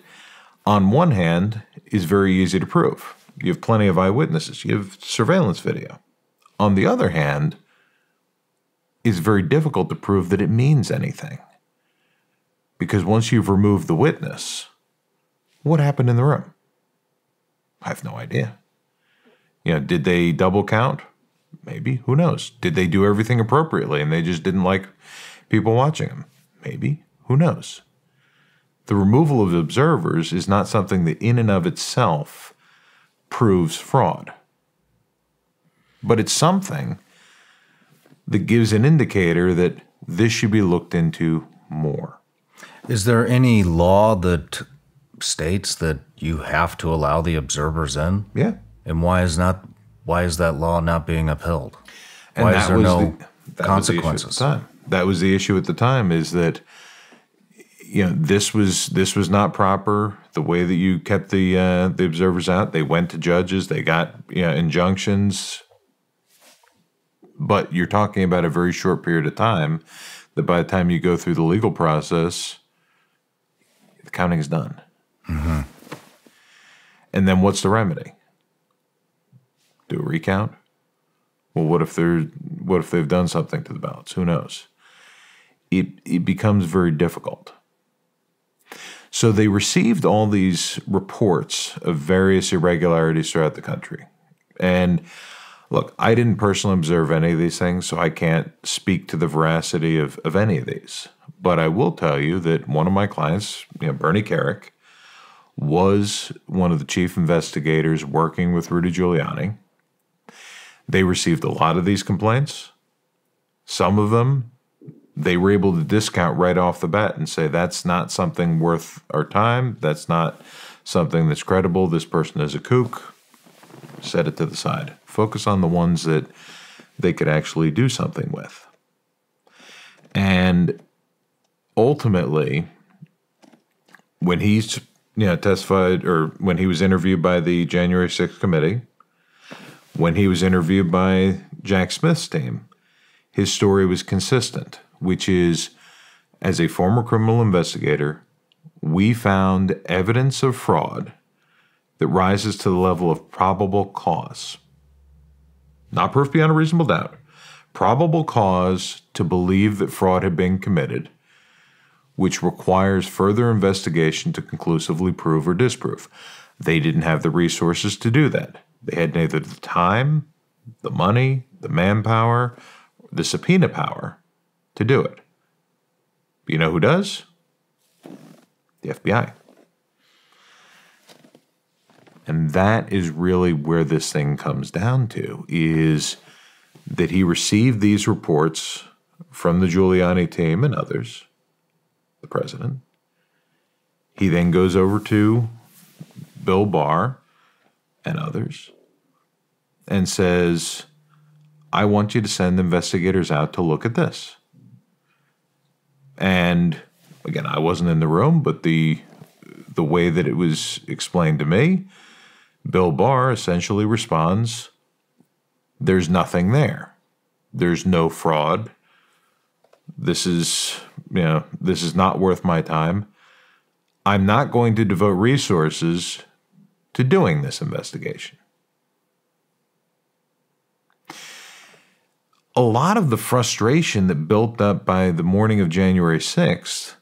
S2: on one hand, is very easy to prove. You have plenty of eyewitnesses, you have surveillance video. On the other hand, it's very difficult to prove that it means anything. Because once you've removed the witness, what happened in the room? I have no idea. You know, did they double count? Maybe. Who knows? Did they do everything appropriately and they just didn't like people watching them? Maybe. Who knows? the removal of observers is not something that in and of itself proves fraud. But it's something that gives an indicator that this should be looked into more.
S3: Is there any law that states that you have to allow the observers in?
S2: Yeah.
S3: And why is not why is that law not being upheld?
S2: And
S3: why
S2: that
S3: is there no
S2: the, that was the issue at the
S3: consequences?
S2: time. That was the issue at the time is that you know this was this was not proper the way that you kept the uh, the observers out they went to judges they got you know, injunctions but you're talking about a very short period of time that by the time you go through the legal process the counting is done and then what's the remedy do a recount well what if they're what if they've done something to the ballots who knows it it becomes very difficult so they received all these reports of various irregularities throughout the country. And look, I didn't personally observe any of these things, so I can't speak to the veracity of, of any of these. But I will tell you that one of my clients, you know, Bernie Kerik, was one of the chief investigators working with Rudy Giuliani. They received a lot of these complaints. Some of them they were able to discount right off the bat and say that's not something worth our time. That's not something that's credible. This person is a kook. Set it to the side. Focus on the ones that they could actually do something with. And ultimately, when he's you know testified or when he was interviewed by the January 6th committee, when he was interviewed by Jack Smith's team, his story was consistent which is as a former criminal investigator, we found evidence of fraud that rises to the level of probable cause. Not proof beyond a reasonable doubt. Probable cause to believe that fraud had been committed, which requires further investigation to conclusively prove or disprove. They didn't have the resources to do that. They had neither the time, the money, the manpower, the subpoena power to do it. You know who does? The FBI. And that is really where this thing comes down to is that he received these reports from the Giuliani team and others, the president. He then goes over to Bill Barr and others and says, I want you to send investigators out to look at this. And again, I wasn't in the room, but the the way that it was explained to me, Bill Barr essentially responds, there's nothing there. There's no fraud. This is, you know, this is not worth my time. I'm not going to devote resources to doing this investigation. A lot of the frustration that built up by the morning of January 6th,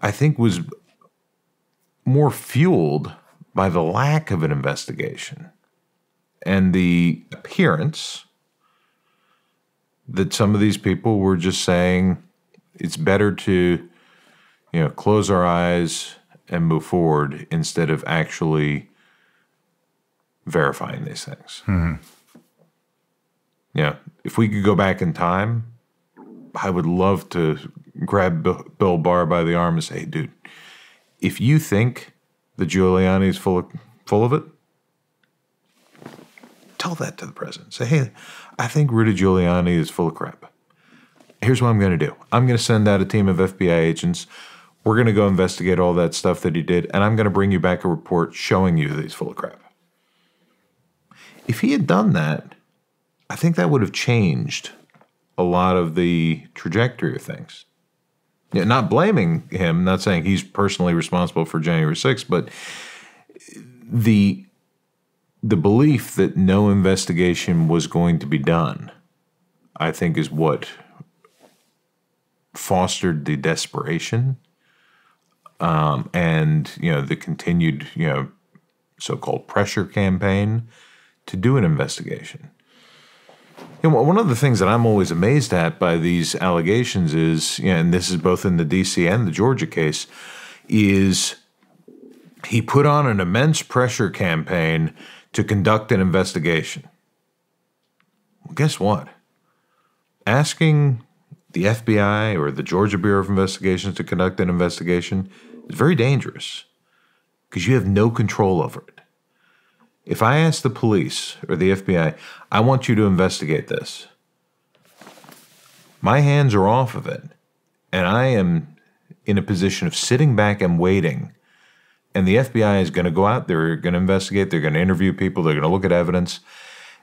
S2: I think, was more fueled by the lack of an investigation and the appearance that some of these people were just saying it's better to you know close our eyes and move forward instead of actually verifying these things. Mm-hmm. Yeah, if we could go back in time, I would love to grab Bill Barr by the arm and say, dude, if you think the Giuliani is full of, full of it, tell that to the president. Say, hey, I think Rudy Giuliani is full of crap. Here's what I'm going to do I'm going to send out a team of FBI agents. We're going to go investigate all that stuff that he did, and I'm going to bring you back a report showing you that he's full of crap. If he had done that, I think that would have changed a lot of the trajectory of things. Yeah, not blaming him, not saying he's personally responsible for January 6th, but the the belief that no investigation was going to be done, I think, is what fostered the desperation um, and you know the continued you know so-called pressure campaign to do an investigation. You know, one of the things that I'm always amazed at by these allegations is, you know, and this is both in the DC and the Georgia case, is he put on an immense pressure campaign to conduct an investigation. Well, guess what? Asking the FBI or the Georgia Bureau of Investigations to conduct an investigation is very dangerous because you have no control over it. If I ask the police or the FBI, I want you to investigate this, my hands are off of it, and I am in a position of sitting back and waiting. And the FBI is going to go out, they're going to investigate, they're going to interview people, they're going to look at evidence.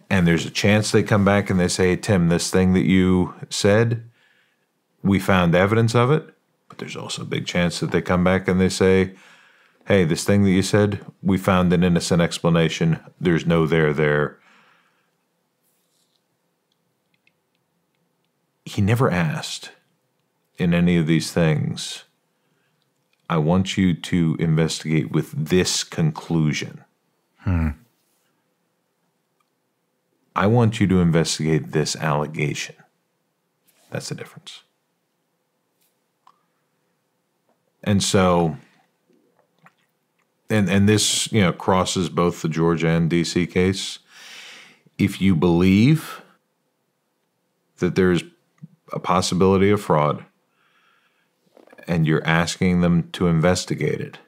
S2: And there's a chance they come back and they say, hey, Tim, this thing that you said, we found evidence of it. But there's also a big chance that they come back and they say, hey, this thing that you said, we found an innocent explanation. There's no there there. He never asked in any of these things, I want you to investigate with this conclusion. Hmm. I want you to investigate this allegation. That's the difference. And so and and this you know crosses both the Georgia and DC case. If you believe that there's a possibility of fraud and you're asking them to investigate it,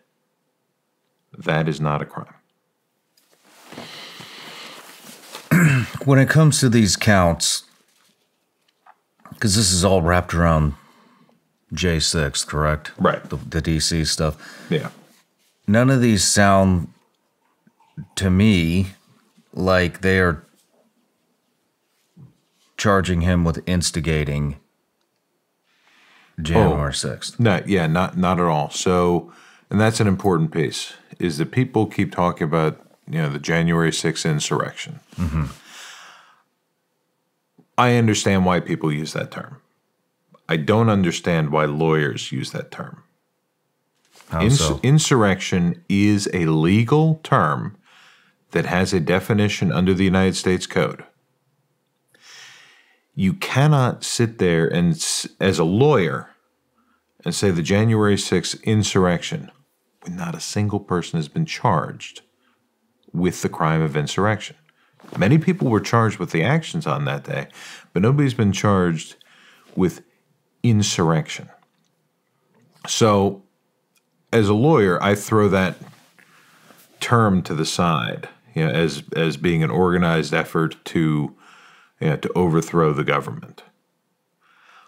S2: that is not a crime. [clears throat]
S3: when it comes to these counts, because this is all wrapped around J6, correct?
S2: Right.
S3: The, the DC stuff.
S2: Yeah
S3: none of these sound to me like they are charging him with instigating January sixth.
S2: Oh, no, yeah, not not at all. So, and that's an important piece is that people keep talking about you know the January sixth insurrection. Mm-hmm. I understand why people use that term. I don't understand why lawyers use that term. Ins- so? Insurrection is a legal term that has a definition under the United States Code. You cannot sit there and, as a lawyer, and say the January 6th insurrection when not a single person has been charged with the crime of insurrection. Many people were charged with the actions on that day, but nobody's been charged with insurrection. So as a lawyer, I throw that term to the side, you know, as as being an organized effort to you know, to overthrow the government.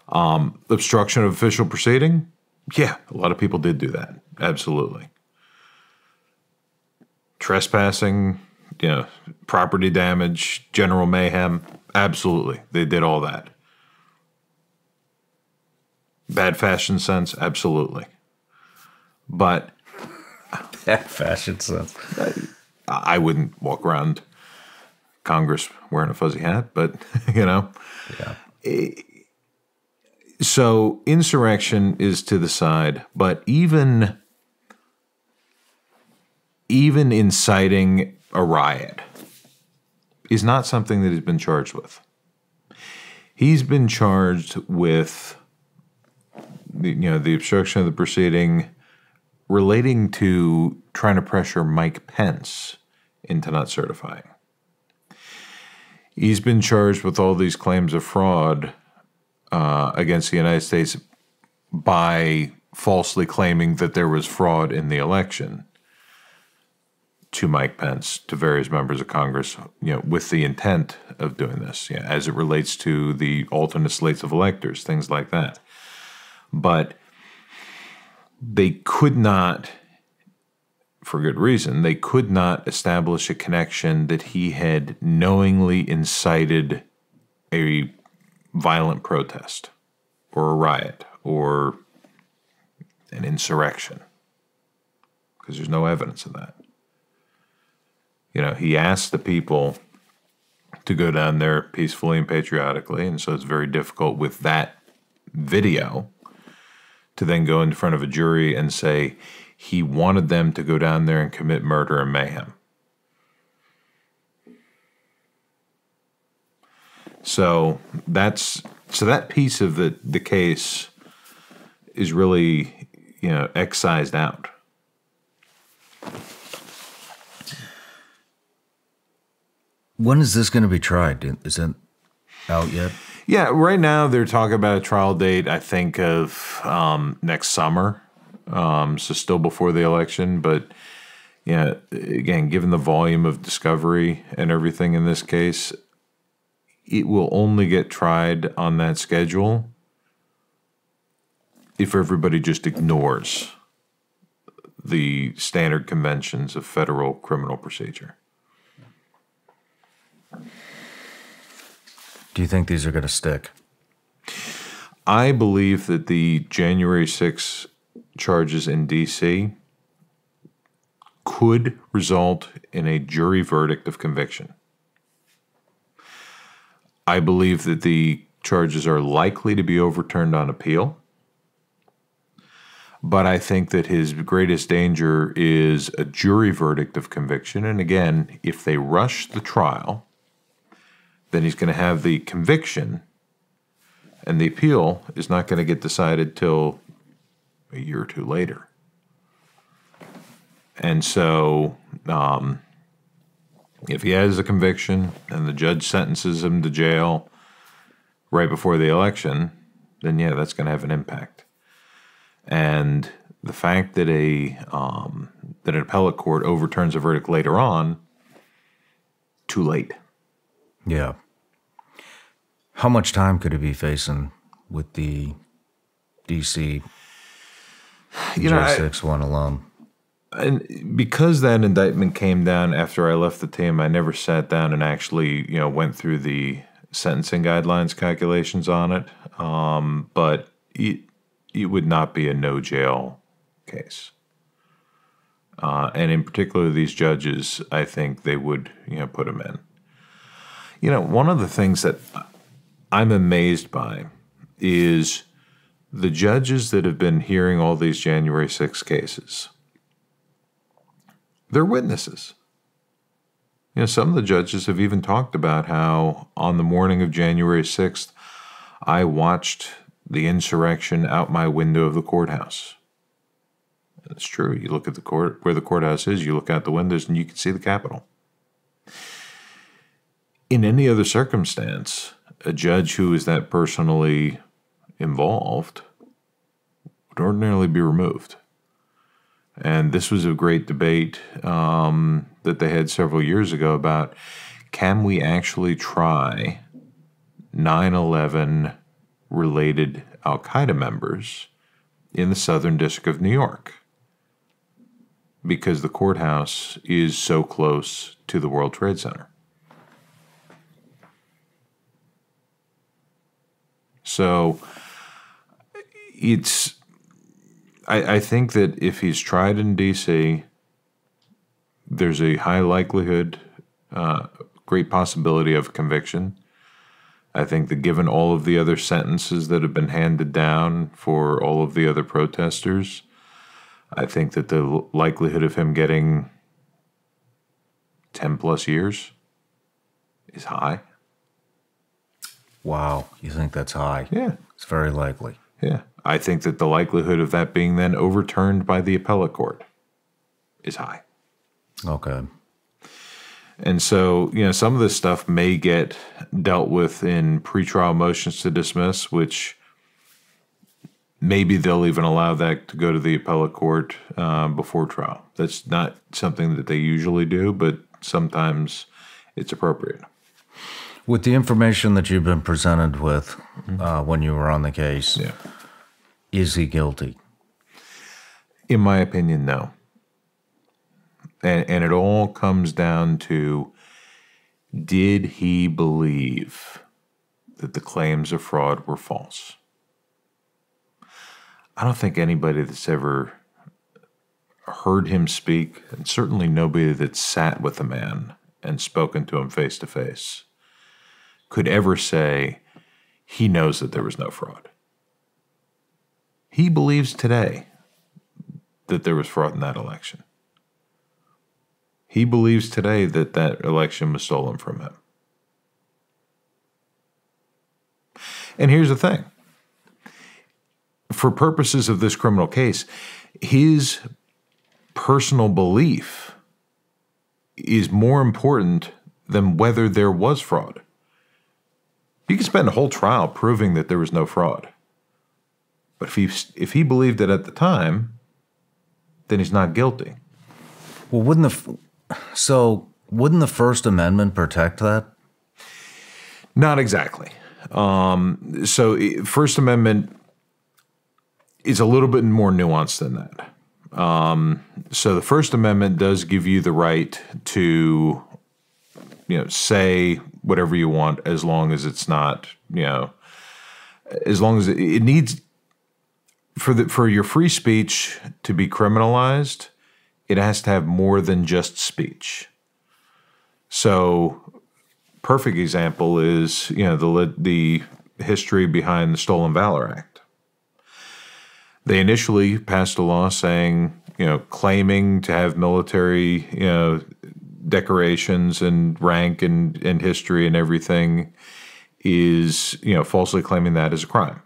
S2: Um, obstruction of official proceeding? Yeah, a lot of people did do that. Absolutely. Trespassing, you know, property damage, general mayhem? Absolutely. They did all that. Bad fashion sense? Absolutely. But
S3: Bad fashion sense.
S2: I wouldn't walk around Congress wearing a fuzzy hat, but [laughs] you know.
S3: Yeah.
S2: Eh, so insurrection is to the side, but even even inciting a riot is not something that he's been charged with. He's been charged with the, you know the obstruction of the proceeding relating to trying to pressure Mike Pence into not certifying. He's been charged with all these claims of fraud uh, against the United States by falsely claiming that there was fraud in the election to Mike Pence, to various members of Congress, you know, with the intent of doing this, you know, as it relates to the alternate slates of electors, things like that. But they could not, for good reason, they could not establish a connection that he had knowingly incited a violent protest or a riot or an insurrection because there's no evidence of that. You know, he asked the people to go down there peacefully and patriotically, and so it's very difficult with that video to then go in front of a jury and say he wanted them to go down there and commit murder and mayhem. So that's so that piece of the the case is really you know excised out.
S3: When is this going to be tried? Is it out yet?
S2: Yeah, right now they're talking about a trial date. I think of um, next summer, um, so still before the election. But yeah, again, given the volume of discovery and everything in this case, it will only get tried on that schedule if everybody just ignores the standard conventions of federal criminal procedure.
S3: Do you think these are going to stick?
S2: I believe that the January 6 charges in DC could result in a jury verdict of conviction. I believe that the charges are likely to be overturned on appeal. But I think that his greatest danger is a jury verdict of conviction. And again, if they rush the trial, then he's going to have the conviction, and the appeal is not going to get decided till a year or two later. And so, um, if he has a conviction and the judge sentences him to jail right before the election, then yeah, that's going to have an impact. And the fact that a um, that an appellate court overturns a verdict later on, too late.
S3: Yeah. How much time could he be facing with the DC
S2: You know,
S3: J6 one alone?
S2: and because that indictment came down after I left the team, I never sat down and actually, you know, went through the sentencing guidelines calculations on it. Um, but it it would not be a no jail case. Uh, and in particular, these judges, I think they would, you know, put him in. You know, one of the things that I'm amazed by is the judges that have been hearing all these January 6 cases they're witnesses. You know, some of the judges have even talked about how on the morning of January 6th, I watched the insurrection out my window of the courthouse. It's true. You look at the court where the courthouse is, you look out the windows and you can see the Capitol. In any other circumstance, a judge who is that personally involved would ordinarily be removed. And this was a great debate um, that they had several years ago about can we actually try 9 11 related Al Qaeda members in the Southern District of New York because the courthouse is so close to the World Trade Center. So it's, I, I think that if he's tried in DC, there's a high likelihood, uh, great possibility of conviction. I think that given all of the other sentences that have been handed down for all of the other protesters, I think that the likelihood of him getting 10 plus years is high.
S3: Wow, you think that's high?
S2: Yeah.
S3: It's very likely.
S2: Yeah. I think that the likelihood of that being then overturned by the appellate court is high.
S3: Okay.
S2: And so, you know, some of this stuff may get dealt with in pretrial motions to dismiss, which maybe they'll even allow that to go to the appellate court uh, before trial. That's not something that they usually do, but sometimes it's appropriate.
S3: With the information that you've been presented with uh, when you were on the case,
S2: Yeah.
S3: is he guilty?
S2: In my opinion, no. And, and it all comes down to did he believe that the claims of fraud were false? I don't think anybody that's ever heard him speak, and certainly nobody that sat with the man and spoken to him face to face, could ever say he knows that there was no fraud. He believes today that there was fraud in that election. He believes today that that election was stolen from him. And here's the thing for purposes of this criminal case, his personal belief is more important than whether there was fraud. You can spend a whole trial proving that there was no fraud. But if he, if he believed it at the time, then he's not guilty.
S3: Well, wouldn't the so wouldn't the First Amendment protect that?
S2: Not exactly. Um, so, i- First Amendment is a little bit more nuanced than that. Um, so, the First Amendment does give you the right to, you know, say whatever you want as long as it's not, you know, as long as it, needs for the for your free speech to be criminalized, it has to have more than just speech. So, perfect example is you know the the history behind the Stolen Valor Act. They initially passed a law saying you know claiming to have military you know decorations and rank and and history and everything is you know falsely claiming that as a crime.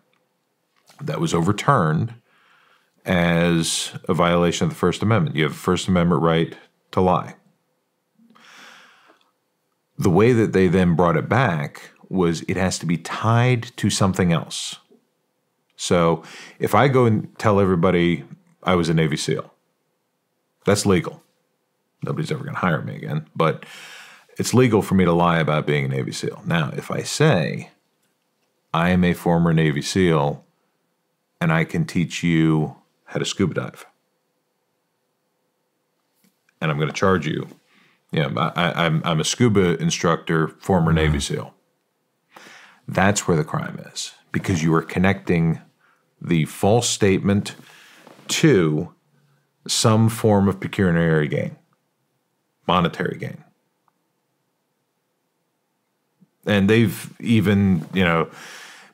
S2: That was overturned as a violation of the First Amendment. You have a First Amendment right to lie the way that they then brought it back was it has to be tied to something else. So if I go and tell everybody I was a Navy SEAL, that's legal. Nobody's ever going to hire me again, but it's legal for me to lie about being a Navy SEAL. Now, if I say I am a former Navy SEAL and I can teach you how to scuba dive, and I'm going to charge you yeah, I, I, I'm I'm a scuba instructor, former mm-hmm. Navy SEAL. That's where the crime is because you are connecting the false statement to some form of pecuniary gain, monetary gain. And they've even, you know,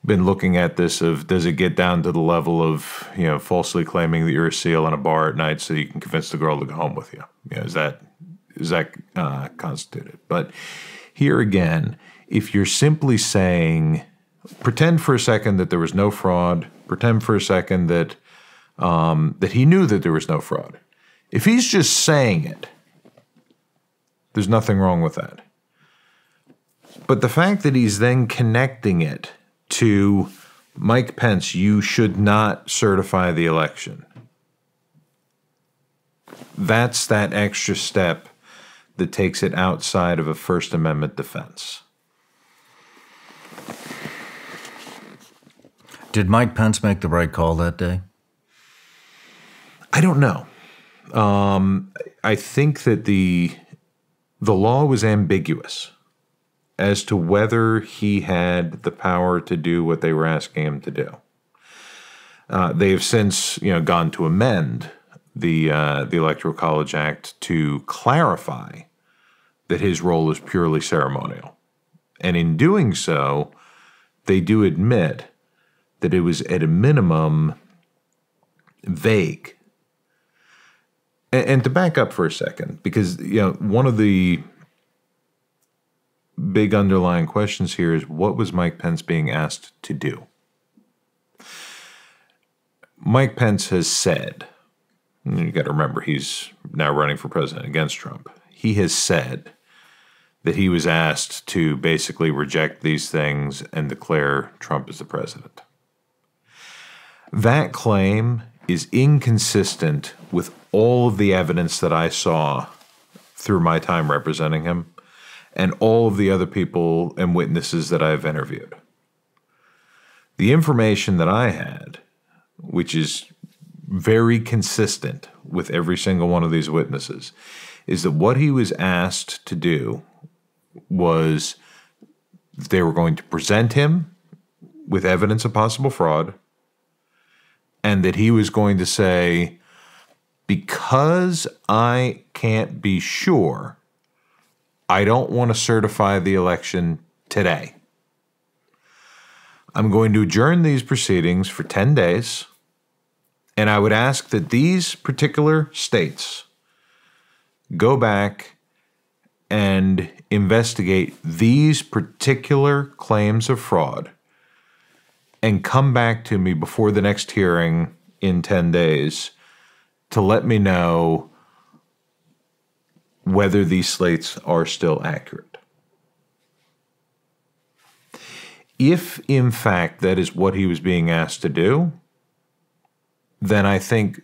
S2: been looking at this of does it get down to the level of, you know, falsely claiming that you're a SEAL in a bar at night so you can convince the girl to go home with you? You know, is that is that uh, constituted? But here again, if you're simply saying, pretend for a second that there was no fraud, pretend for a second that um, that he knew that there was no fraud. If he's just saying it, there's nothing wrong with that. But the fact that he's then connecting it to Mike Pence, you should not certify the election. That's that extra step that takes it outside of a First Amendment defense.
S3: Did Mike Pence make the right call that day?
S2: I don't know. Um, I think that the the law was ambiguous as to whether he had the power to do what they were asking him to do. Uh, they have since, you know, gone to amend the uh, the Electoral College Act to clarify that his role is purely ceremonial, and in doing so, they do admit that it was at a minimum vague. And, and to back up for a second, because you know one of the big underlying questions here is what was Mike Pence being asked to do? Mike Pence has said, you got to remember he's now running for president against Trump. He has said that he was asked to basically reject these things and declare Trump as the president. That claim is inconsistent with all of the evidence that I saw through my time representing him and all of the other people and witnesses that I've interviewed. The information that I had, which is very consistent with every single one of these witnesses, is that what he was asked to do was they were going to present him with evidence of possible fraud and that he was going to say, because I can't be sure, I don't want to certify the election today. I'm going to adjourn these proceedings for 10 days, and I would ask that these particular states go back and investigate these particular claims of fraud and come back to me before the next hearing in 10 days to let me know whether these slates are still accurate. If, in fact, that is what he was being asked to do, then I think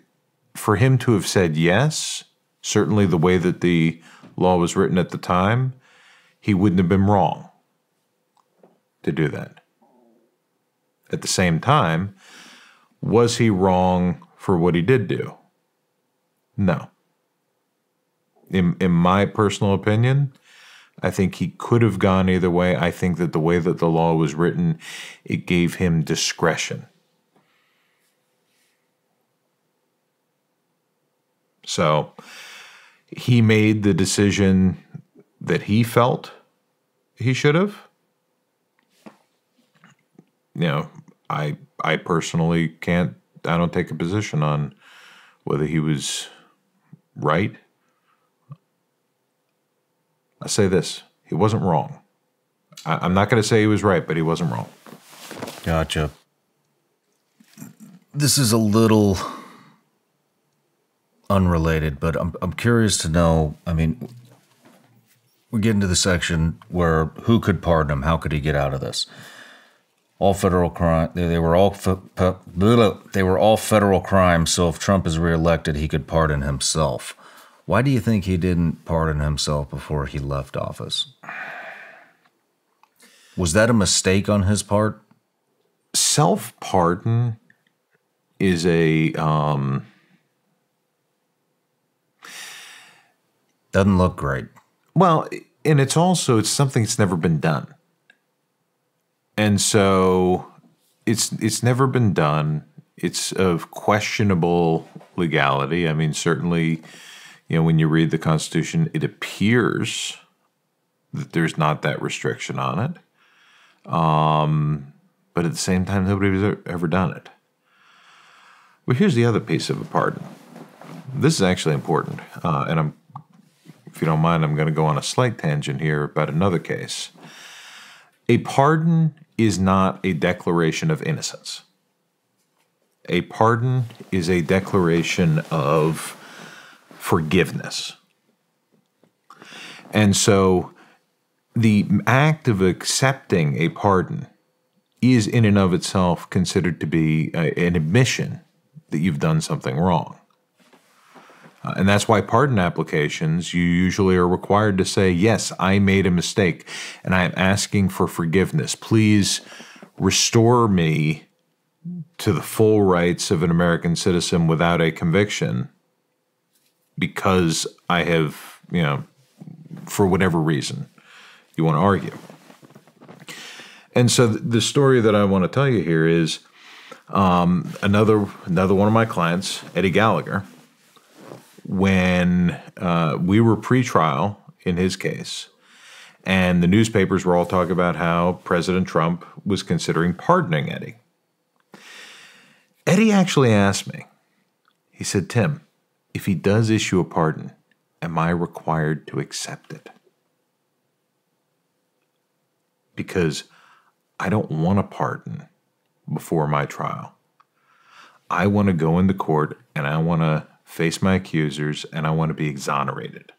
S2: for him to have said yes, certainly the way that the law was written at the time, he wouldn't have been wrong to do that. At the same time, was he wrong for what he did do? No. In, in my personal opinion, I think he could have gone either way. I think that the way that the law was written, it gave him discretion. So he made the decision that he felt he should have. You know, I I personally can't I don't take a position on whether he was right. I say this, he wasn't wrong. I, I'm not going to say he was right, but he wasn't wrong.
S3: Gotcha. This is a little unrelated, but I'm I'm curious to know. I mean, we get into the section where who could pardon him? How could he get out of this? All federal crime. They, were all they were all federal crimes. So if Trump is reelected, he could pardon himself. Why do you think he didn't pardon himself before he left office? Was that a mistake on his part?
S2: Self pardon is a um,
S3: doesn't look great.
S2: Well, and it's also it's something that's never been done. And so it's it's never been done. It's of questionable legality. I mean, certainly, you know, when you read the Constitution, it appears that there's not that restriction on it. Um, but at the same time, nobody's ever done it. Well, here's the other piece of a pardon. This is actually important, uh, and I'm if you don't mind, I'm going to go on a slight tangent here about another case. A pardon is not a declaration of innocence. A pardon is a declaration of forgiveness. And so the act of accepting a pardon is in and of itself considered to be a, an admission that you've done something wrong. Uh, and that's why pardon applications, you usually are required to say, Yes, I made a mistake and I am asking for forgiveness. Please restore me to the full rights of an American citizen without a conviction because I have, you know, for whatever reason you want to argue. And so the story that I want to tell you here is um, another another one of my clients, Eddie Gallagher. When uh, we were pre-trial in his case, and the newspapers were all talking about how President Trump was considering pardoning Eddie. Eddie actually asked me. He said, "Tim, if he does issue a pardon, am I required to accept it?" Because I don't want a pardon before my trial. I want to go into court and I want to face my accusers and I want to be exonerated.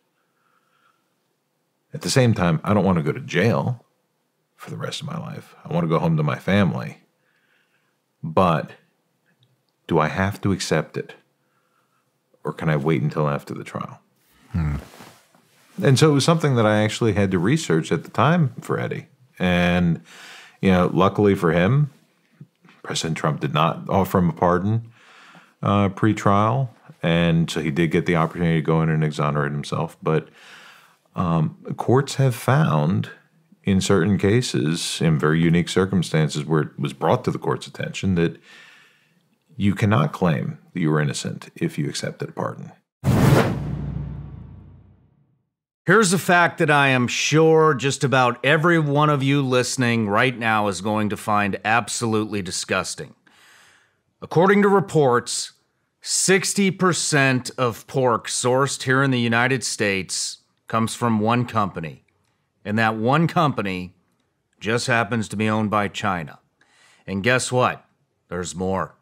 S2: At the same time, I don't want to go to jail for the rest of my life. I want to go home to my family. But do I have to accept it? Or can I wait until after the trial? Hmm. And so it was something that I actually had to research at the time for Eddie. And, you know, luckily for him, President Trump did not offer him a pardon uh, pre trial. And so he did get the opportunity to go in and exonerate himself. But um, courts have found in certain cases, in very unique circumstances where it was brought to the court's attention, that you cannot claim that you were innocent if you accepted a pardon.
S1: Here's a fact that I am sure just about every one of you listening right now is going to find absolutely disgusting. According to reports, 60% of pork sourced here in the United States comes from one company, and that one company just happens to be owned by China. And guess what? There's more.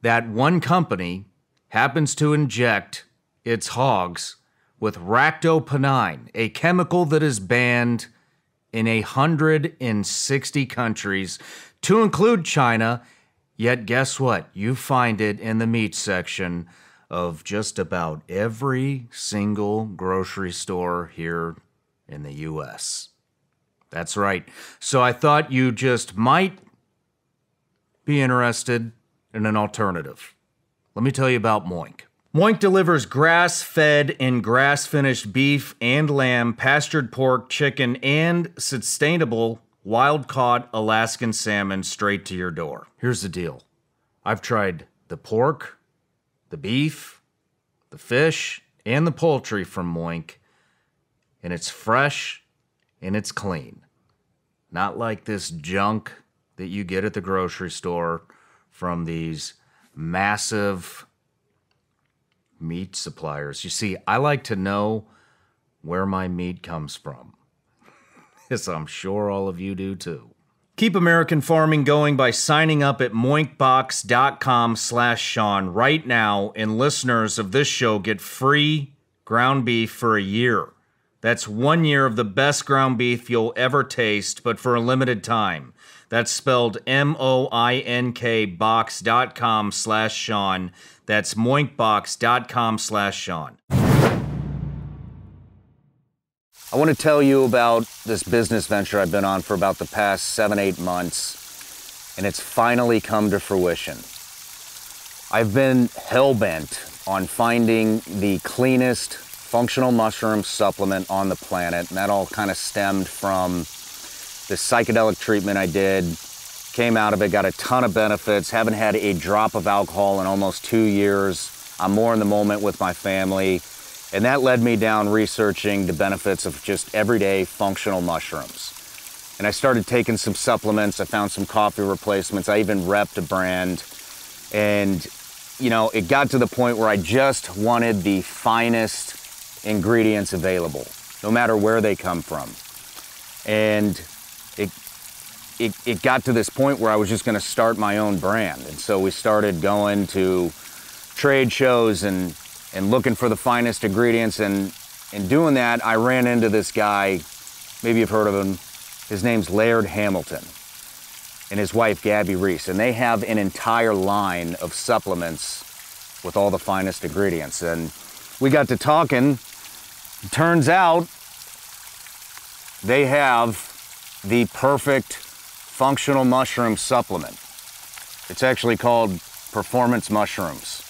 S1: That one company happens to inject its hogs with ractopamine, a chemical that is banned in 160 countries, to include China. Yet, guess what? You find it in the meat section of just about every single grocery store here in the US. That's right. So I thought you just might be interested in an alternative. Let me tell you about Moink. Moink delivers grass fed and grass finished beef and lamb, pastured pork, chicken, and sustainable wild caught Alaskan salmon straight to your door. Here's the deal I've tried the pork, the beef, the fish, and the poultry from Moink, and it's fresh and it's clean. Not like this junk that you get at the grocery store from these massive meat suppliers. You see, I like to know where my meat comes from. [laughs] As I'm sure all of you do too. Keep American farming going by signing up at moinkbox.com slash Shawn right now, and listeners of this show get free ground beef for a year. That's one year of the best ground beef you'll ever taste, but for a limited time. That's spelled M-O-I-N-K box.com slash Shawn. That's moinkbox.com slash Shawn. I want to tell you about this business venture I've been on for about the past seven, eight months, and it's finally come to fruition. I've been hell bent on finding the cleanest functional mushroom supplement on the planet, and that all kind of stemmed from the psychedelic treatment I did Came out of it, got a ton of benefits, haven't had a drop of alcohol in almost two years. I'm more in the moment with my family. And that led me down researching the benefits of just everyday functional mushrooms. And I started taking some supplements. I found some coffee replacements. I even repped a brand. And, you know, it got to the point where I just wanted the finest ingredients available, no matter where they come from. And it it, it got to this point where I was just going to start my own brand. And so we started going to trade shows and, and looking for the finest ingredients. And in doing that, I ran into this guy, maybe you've heard of him. His name's Laird Hamilton and his wife, Gabby Reece. And they have an entire line of supplements with all the finest ingredients. And we got to talking. Turns out they have the perfect functional mushroom supplement.
S4: It's actually called Performance Mushrooms.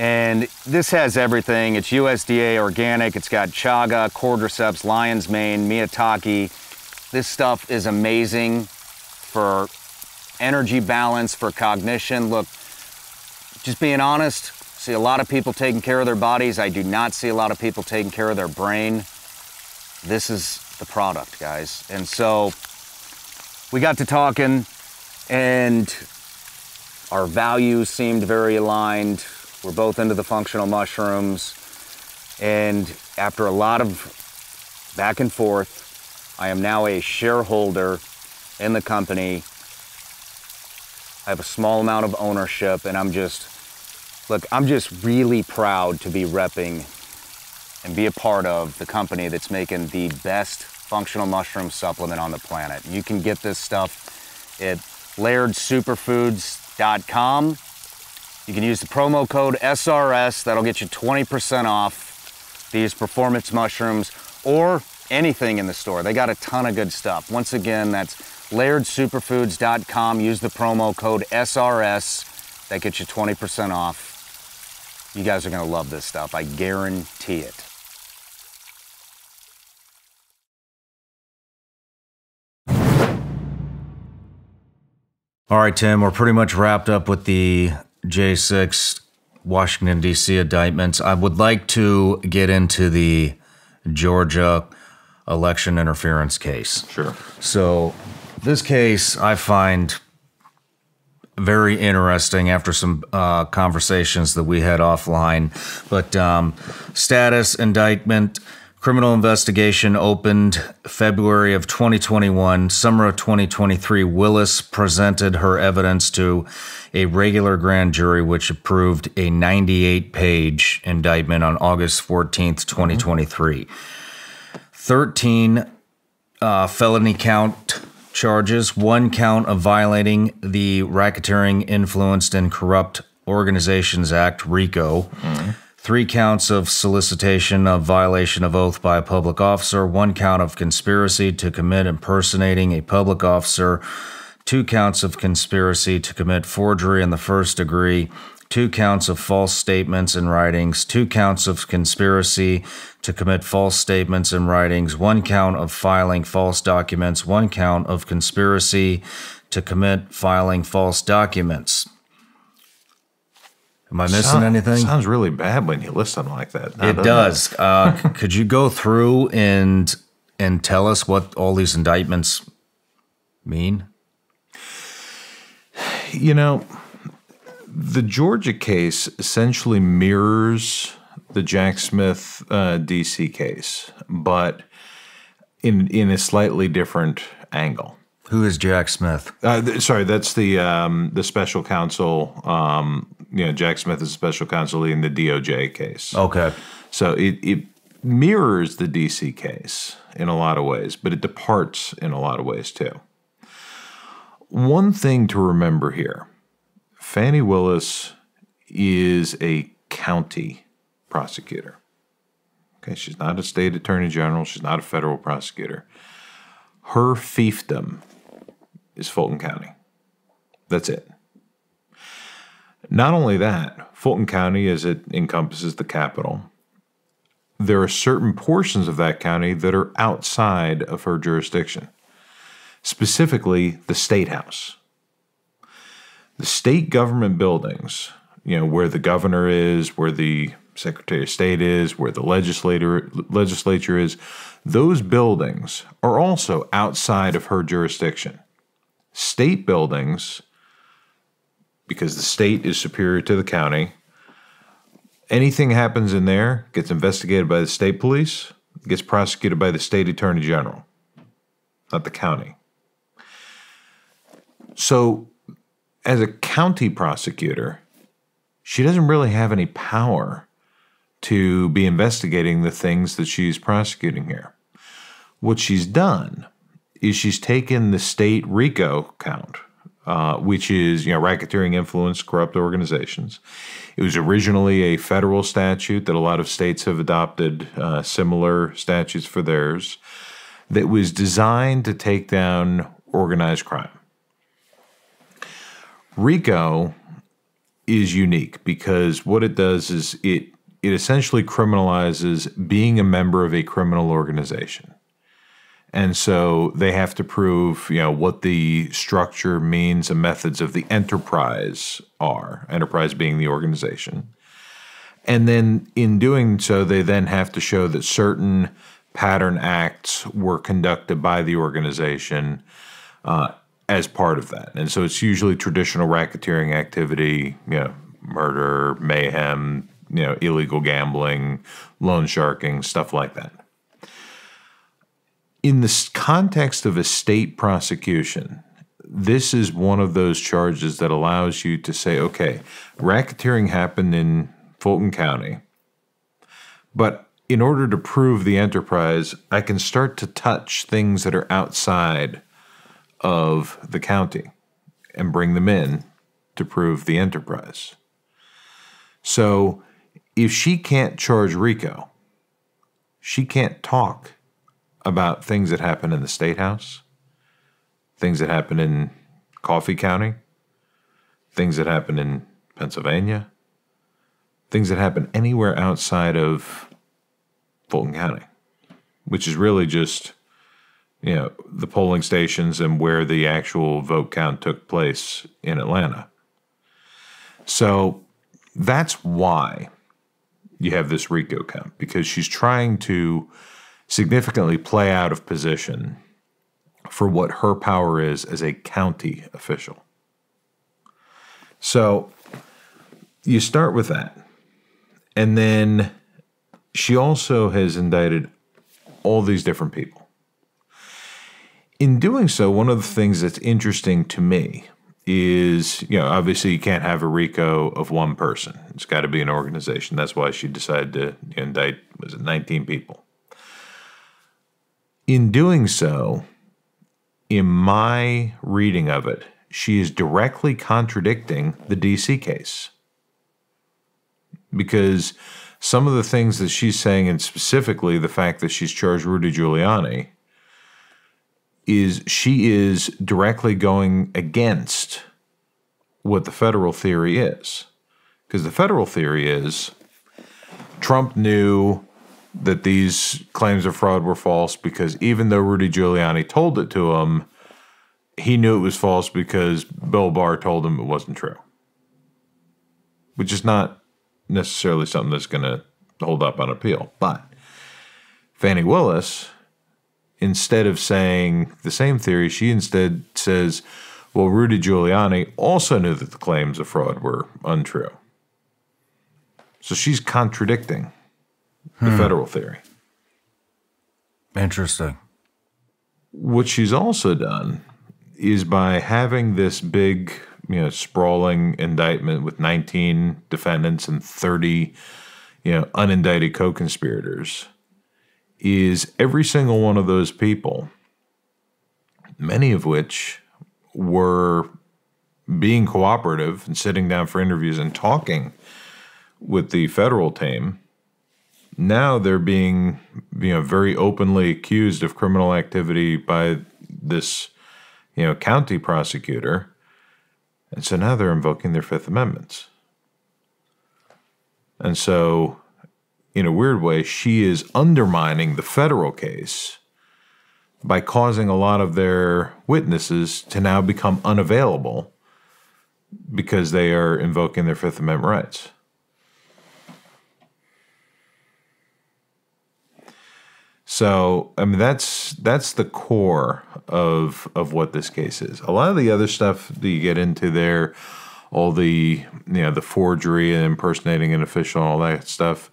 S4: And this has everything. It's USDA organic. It's got chaga, cordyceps, lion's mane, maitake. This stuff is amazing for energy balance, for cognition. Look, just being honest, see a lot of people taking care of their bodies. I do not see a lot of people taking care of their brain. This is the product, guys. And so we got to talking and our values seemed very aligned. We're both into the functional mushrooms. And after a lot of back and forth, I am now a shareholder in the company. I have a small amount of ownership, and I'm just, look, I'm just really proud to be repping and be a part of the company that's making the best functional mushroom supplement on the planet. You can get this stuff at lairdsuperfoods.com. You can use the promo code SRS, that'll get you 20% off these performance mushrooms or anything in the store. They got a ton of good stuff. Once again, that's lairdsuperfoods.com. Use the promo code SRS, that gets you 20% off. You guys are gonna love this stuff, I guarantee it.
S1: All right, Tim, we're pretty much wrapped up with the J6 Washington, D.C. indictments. I would like to get into the Georgia election interference case.
S2: Sure.
S1: So, this case I find very interesting after some uh, conversations that we had offline. But um, status indictment. Criminal investigation opened February of 2021. Summer of 2023, Willis presented her evidence to a regular grand jury, which approved a 98 page indictment on August 14th, 2023. 13 uh, felony count charges, one count of violating the Racketeering Influenced and Corrupt Organizations Act, RICO, three counts of solicitation of violation of oath by a public officer, one count of conspiracy to commit impersonating a public officer, two counts of conspiracy to commit forgery in the first degree, two counts of false statements in writings, two counts of conspiracy to commit false statements in writings, one count of filing false documents, one count of conspiracy to commit filing false documents. Am I missing
S2: Sound-
S1: anything?
S2: Sounds really bad when you listen like that. now,
S1: It does. [laughs] Uh, could you go through and and tell us what all these indictments mean?
S2: You know, the Georgia case essentially mirrors the Jack Smith uh, DC case, but in in a slightly different angle.
S1: Who is Jack Smith?
S2: Uh, th- sorry, that's the um, the special counsel. Um, you know, Jack Smith is a special counsel in the DOJ case.
S1: Okay.
S2: So it, it mirrors the DC case in a lot of ways, but it departs in a lot of ways too. One thing to remember here Fani Willis is a county prosecutor. Okay, she's not a state attorney general, she's not a federal prosecutor. Her fiefdom is Fulton County. That's it. Not only that, Fulton County, as it encompasses the capital, there are certain portions of that county that are outside of her jurisdiction, specifically the state house. The state government buildings, you know, where the governor is, where the secretary of state is, where the legislator legislature is, those buildings are also outside of her jurisdiction. State buildings because the state is superior to the county. Anything happens in there gets investigated by the state police, gets prosecuted by the state attorney general, not the county. So, as a county prosecutor, she doesn't really have any power to be investigating the things that she's prosecuting here. What she's done is she's taken the state RICO count, uh, which is you know racketeering influence corrupt organizations. It was originally a federal statute that a lot of states have adopted uh, similar statutes for theirs. That was designed to take down organized crime. RICO is unique because what it does is it it essentially criminalizes being a member of a criminal organization. And so they have to prove, you know, what the structure, means, and methods of the enterprise are. Enterprise being the organization. And then in doing so, they then have to show that certain pattern acts were conducted by the organization uh, as part of that. And so it's usually traditional racketeering activity, you know, murder, mayhem, you know, illegal gambling, loan sharking, stuff like that. In the context of a state prosecution, this is one of those charges that allows you to say, okay, racketeering happened in Fulton County, but in order to prove the enterprise, I can start to touch things that are outside of the county and bring them in to prove the enterprise. So if she can't charge RICO, she can't talk about things that happen in the state house, things that happen in Coffee County, things that happen in Pennsylvania, things that happen anywhere outside of Fulton County, which is really just you know the polling stations and where the actual vote count took place in Atlanta. So that's why you have this RICO count because she's trying to significantly play out of position for what her power is as a county official. So you start with that. And then she also has indicted all these different people. In doing so, one of the things that's interesting to me is, you know, obviously you can't have a RICO of one person. It's got to be an organization. That's why she decided to indict, was it 19 people? In doing so, in my reading of it, she is directly contradicting the DC case. Because some of the things that she's saying, and specifically the fact that she's charged Rudy Giuliani, is she is directly going against what the federal theory is. Because the federal theory is Trump knew that these claims of fraud were false because even though Rudy Giuliani told it to him, he knew it was false because Bill Barr told him it wasn't true. Which is not necessarily something that's going to hold up on appeal. But Fani Willis instead of saying the same theory, she instead says, well, Rudy Giuliani also knew that the claims of fraud were untrue. So she's contradicting the hmm. federal theory.
S3: Interesting.
S2: What she's also done is by having this big, you know, sprawling indictment with 19 defendants and 30, you know, unindicted co-conspirators is every single one of those people, many of which were being cooperative and sitting down for interviews and talking with the federal team. Now they're being, you know, very openly accused of criminal activity by this, you know, county prosecutor. And so now they're invoking their Fifth Amendments. And so in a weird way, she is undermining the federal case by causing a lot of their witnesses to now become unavailable because they are invoking their Fifth Amendment rights. So, I mean, that's that's the core of of what this case is. A lot of the other stuff that you get into there, all the you know the forgery and impersonating an official, all that stuff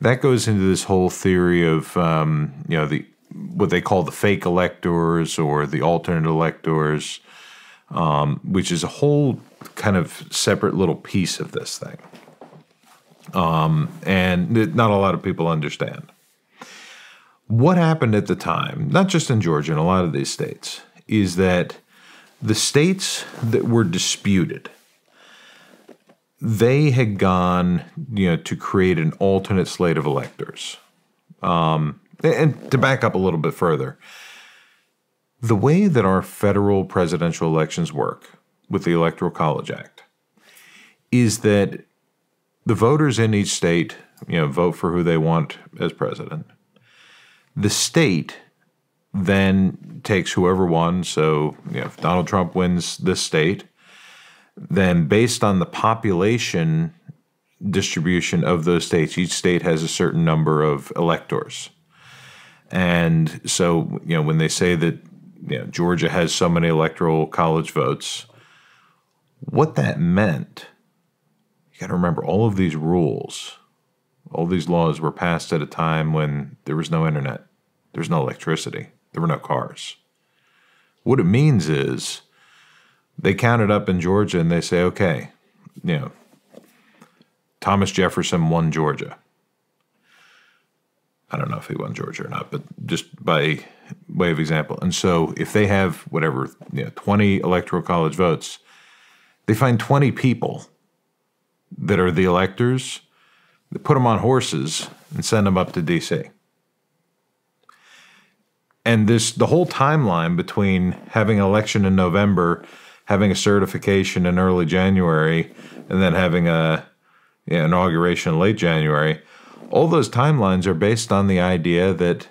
S2: that goes into this whole theory of um, you know the what they call the fake electors or the alternate electors, um, which is a whole kind of separate little piece of this thing, um, and not a lot of people understand. What happened at the time, not just in Georgia, in a lot of these states, is that the states that were disputed they had gone, you know, to create an alternate slate of electors. Um, and to back up a little bit further, the way that our federal presidential elections work, with the Electoral College Act is that the voters in each state, you know, vote for who they want as president. The state then takes whoever won. So, you know, if Donald Trump wins this state, then based on the population distribution of those states, each state has a certain number of electors. And so, you know, when they say that you know, Georgia has so many electoral college votes, what that meant, you got to remember all of these rules, all these laws were passed at a time when there was no internet, there was no electricity, there were no cars. What it means is they count it up in Georgia and they say, okay, you know, Thomas Jefferson won Georgia. I don't know if he won Georgia or not, but just by way of example. And so if they have whatever, you know, 20 electoral college votes, they find 20 people that are the electors, they put them on horses and send them up to DC. And this the whole timeline between having an election in November, having a certification in early January, and then having a you know, inauguration in late January, all those timelines are based on the idea that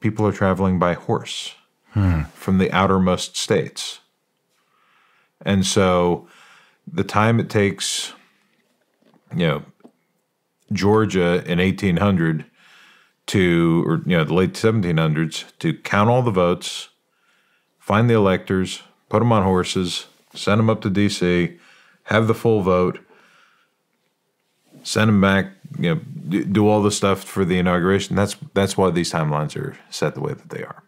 S2: people are traveling by horse hmm. from the outermost states. And so the time it takes, you know, Georgia in 1800 to, or, you know, the late 1700s to count all the votes, find the electors, put them on horses, send them up to DC, have the full vote, send them back, you know, do all the stuff for the inauguration. That's that's why these timelines are set the way that they are.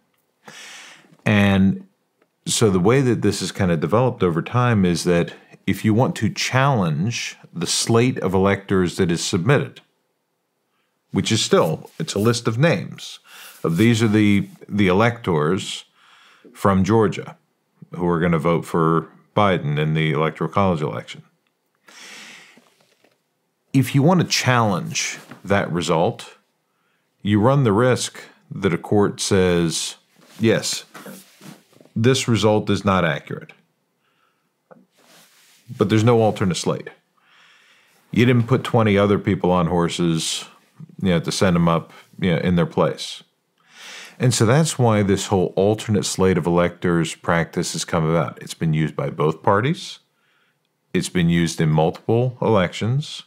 S2: And so the way that this has kind of developed over time is that if you want to challenge the slate of electors that is submitted, which is still it's a list of names of these are the the electors from Georgia who are going to vote for Biden in the electoral college election if you want to challenge that result, you run the risk that a court says, yes, this result is not accurate. But there's no alternate slate. You didn't put 20 other people on horses, you know, to send them up, you know, in their place. And so that's why this whole alternate slate of electors practice has come about. It's been used by both parties. It's been used in multiple elections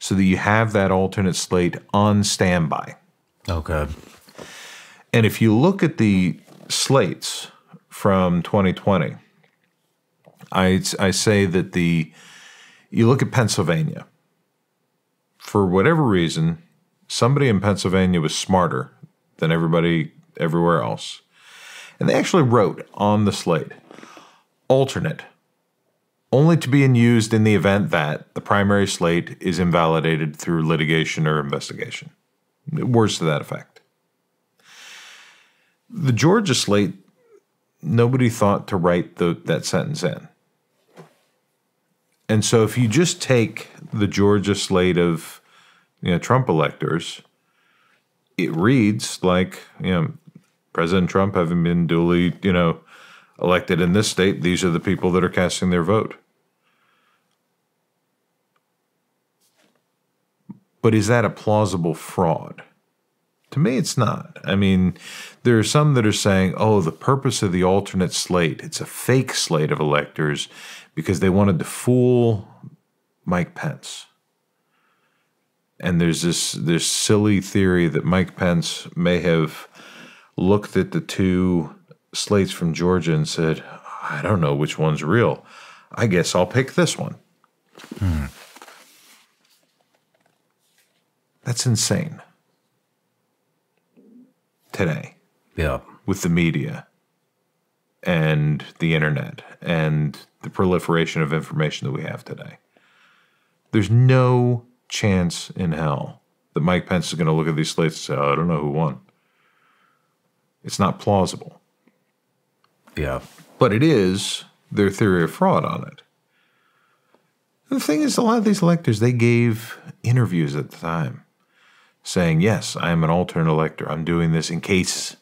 S2: so that you have that alternate slate on standby.
S3: Oh, okay.
S2: And if you look at the slates from 2020, I, I say that the you look at Pennsylvania. For whatever reason, somebody in Pennsylvania was smarter than everybody everywhere else. And they actually wrote on the slate alternate only to be in used in the event that the primary slate is invalidated through litigation or investigation. Words to that effect. The Georgia slate, nobody thought to write the, that sentence in. And so if you just take the Georgia slate of you know, Trump electors, it reads like, you know, President Trump having been duly, you know, elected in this state, these are the people that are casting their vote. But is that a plausible fraud? To me, it's not. I mean, there are some that are saying, oh, the purpose of the alternate slate, it's a fake slate of electors because they wanted to fool Mike Pence. And there's this this silly theory that Mike Pence may have looked at the two slates from Georgia and said, I don't know which one's real. I guess I'll pick this one. Hmm. That's insane. Today.
S3: Yeah.
S2: With the media and the internet and the proliferation of information that we have today. There's no chance in hell that Mike Pence is going to look at these slates and say, oh, I don't know who won. It's not plausible.
S3: Yeah.
S2: But it is their theory of fraud on it. The thing is, a lot of these electors, they gave interviews at the time saying, Yes, I am an alternate elector. I'm doing this in case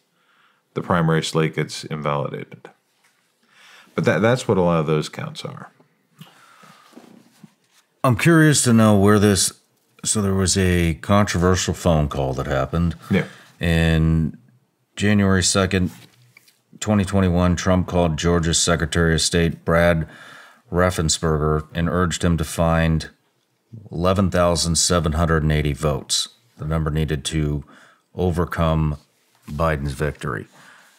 S2: the primary slate gets invalidated. But that that's what a lot of those counts are.
S1: I'm curious to know where this. So there was a controversial phone call that happened.
S2: Yeah.
S1: In January 2nd, 2021, Trump called Georgia's Secretary of State, Brad Raffensperger, and urged him to find 11,780 votes, the number needed to overcome Biden's victory.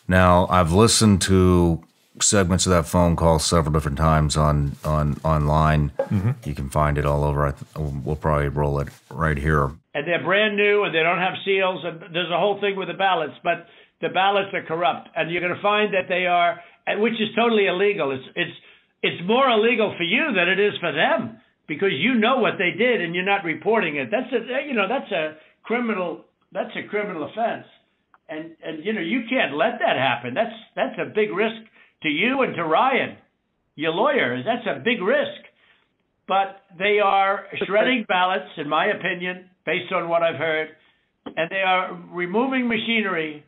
S1: Now, I've listened to segments of that phone call several different times on on online. Mm-hmm. You can find it all over. I th- We'll probably roll it right here.
S5: and they're brand new and they don't have seals and there's a whole thing with the ballots but the ballots are corrupt and you're going to find that they are which is totally illegal it's it's it's more illegal for you than it is for them because you know what they did and you're not reporting it that's a you know that's a criminal that's a criminal offense and and you know you can't let that happen that's that's a big risk to you and to Ryan your lawyers. That's a big risk but they are shredding ballots, in my opinion, based on what I've heard, and they are removing machinery,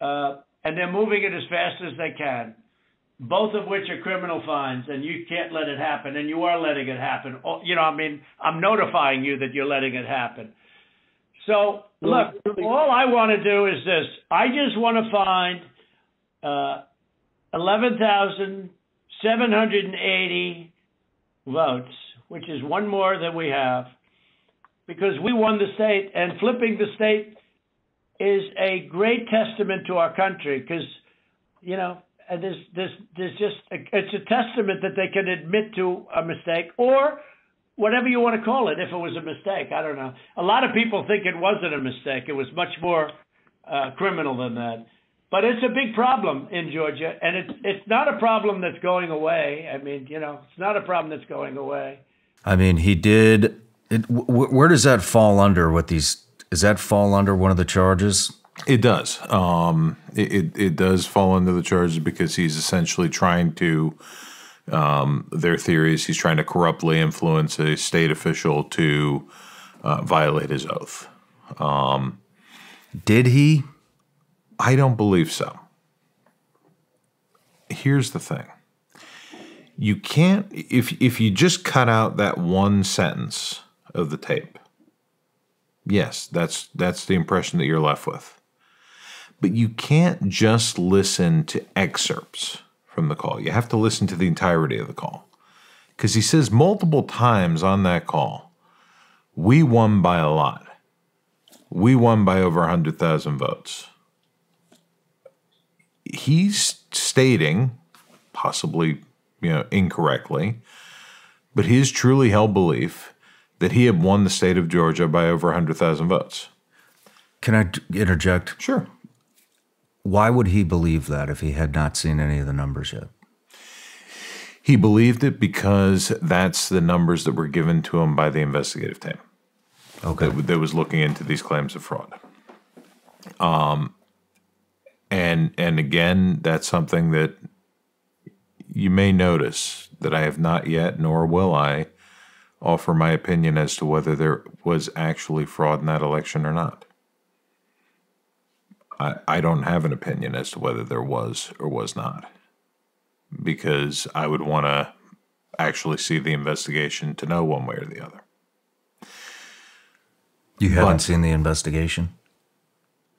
S5: uh, and they're moving it as fast as they can. Both of which are criminal fines, and you can't let it happen, and you are letting it happen. Oh, You know, I mean, I'm notifying you that you're letting it happen. So, look, all I want to do is this: I just want to find uh, 11,780 votes, which is one more than we have, because we won the state, and flipping the state is a great testament to our country, because, you know, there's, there's, there's just, a, it's a testament that they can admit to a mistake, or whatever you want to call it, if it was a mistake. I don't know. A lot of people think it wasn't a mistake. It was much more uh, criminal than that. But it's a big problem in Georgia, and it's it's not a problem that's going away. I mean, you know, it's not a problem that's going away.
S1: I mean, he did. It, wh- where does that fall under? What these? Does that fall under one of the charges?
S2: It does. Um, it, it, it does fall under the charges because he's essentially trying to, um, their theories, he's trying to corruptly influence a state official to uh, violate his oath.
S1: Did he?
S2: I don't believe so. Here's the thing. You can't if if you just cut out that one sentence of the tape. Yes, that's that's the impression that you're left with. But you can't just listen to excerpts from the call. You have to listen to the entirety of the call. Cuz he says multiple times on that call, we won by a lot. We won by over 100,000 votes he's stating, possibly you know incorrectly, but his truly held belief that he had won the state of Georgia by over 100,000 votes.
S1: Can I interject?
S2: Sure.
S1: Why would he believe that if he had not seen any of the numbers yet?
S2: He believed it because that's the numbers that were given to him by the investigative team
S1: Okay.
S2: that, that was looking into these claims of fraud. Um, and and again, that's something that you may notice that I have not yet, nor will I, offer my opinion as to whether there was actually fraud in that election or not. I, I don't have an opinion as to whether there was or was not, because I would want to actually see the investigation to know one way or the other.
S1: You haven't
S2: But-
S1: seen the investigation?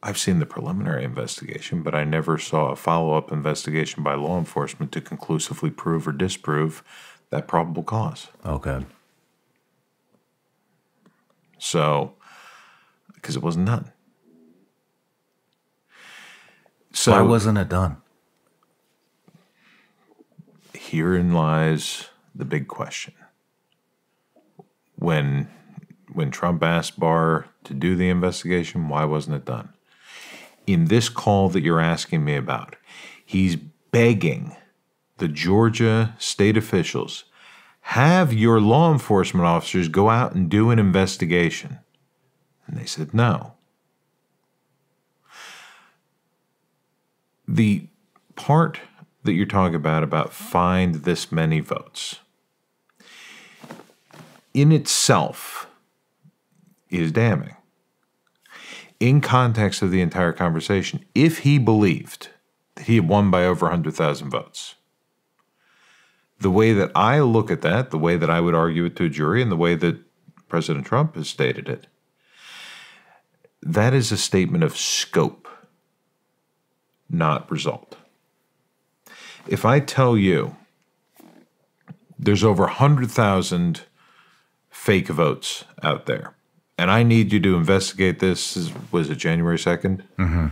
S2: I've seen the preliminary investigation, but I never saw a follow up investigation by law enforcement to conclusively prove or disprove that probable cause.
S1: Okay.
S2: So, because it wasn't done. So,
S1: Why wasn't it done?
S2: herein lies the big question. When when Trump asked Barr to do the investigation, why wasn't it done? In this call that you're asking me about, he's begging the Georgia state officials have your law enforcement officers go out and do an investigation. And they said no. The part that you're talking about about find this many votes in itself is damning in context of the entire conversation if he believed that he had won by over 100,000 votes the way that I look at that, the way that I would argue it to a jury, and the way that President Trump has stated it, that is a statement of scope, not result. If I tell you there's over 100,000 fake votes out there, and I need you to investigate this, was it January 2nd? Mm-hmm.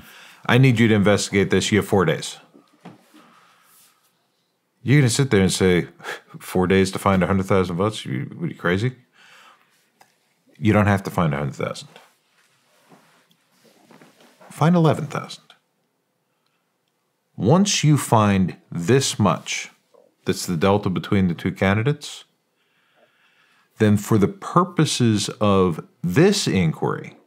S2: I need you to investigate this. You have four days. You're going to sit there and say, four days to find 100,000 votes? You, are you crazy? You don't have to find 100,000. Find 11,000. Once you find this much, that's the delta between the two candidates, then for the purposes of this inquiry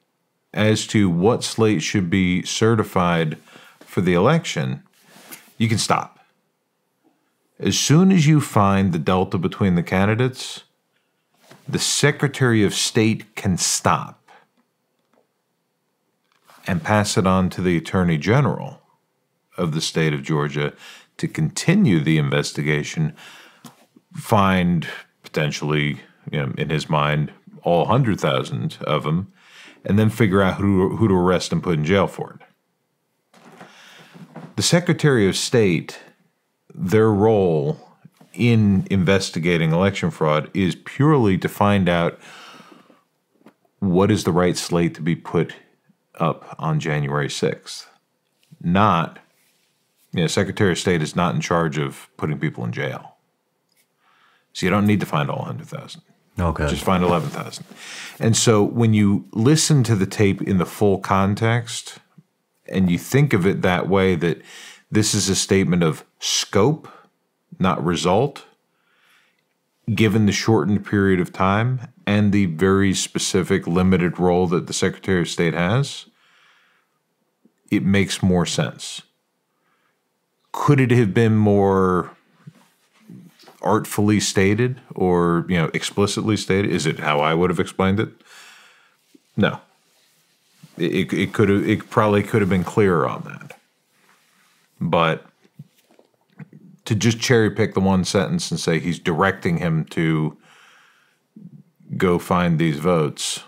S2: as to what slate should be certified for the election, you can stop. As soon as you find the delta between the candidates, the Secretary of State can stop and pass it on to the Attorney General of the state of Georgia to continue the investigation, find potentially, you know, in his mind, all 100,000 of them, and then figure out who, who to arrest and put in jail for it. The Secretary of State their role in investigating election fraud is purely to find out what is the right slate to be put up on January 6th. Not, you know, Secretary of State is not in charge of putting people in jail. So you don't need to find all 100,000.
S3: Okay.
S2: Just find 11,000. And so when you listen to the tape in the full context and you think of it that way, that this is a statement of scope, not result, given the shortened period of time and the very specific limited role that the Secretary of State has. It makes more sense. Could it have been more artfully stated or you know explicitly stated? Is it how I would have explained it? No. It, it could have it probably could have been clearer on that. But to just cherry pick the one sentence and say he's directing him to go find these votes,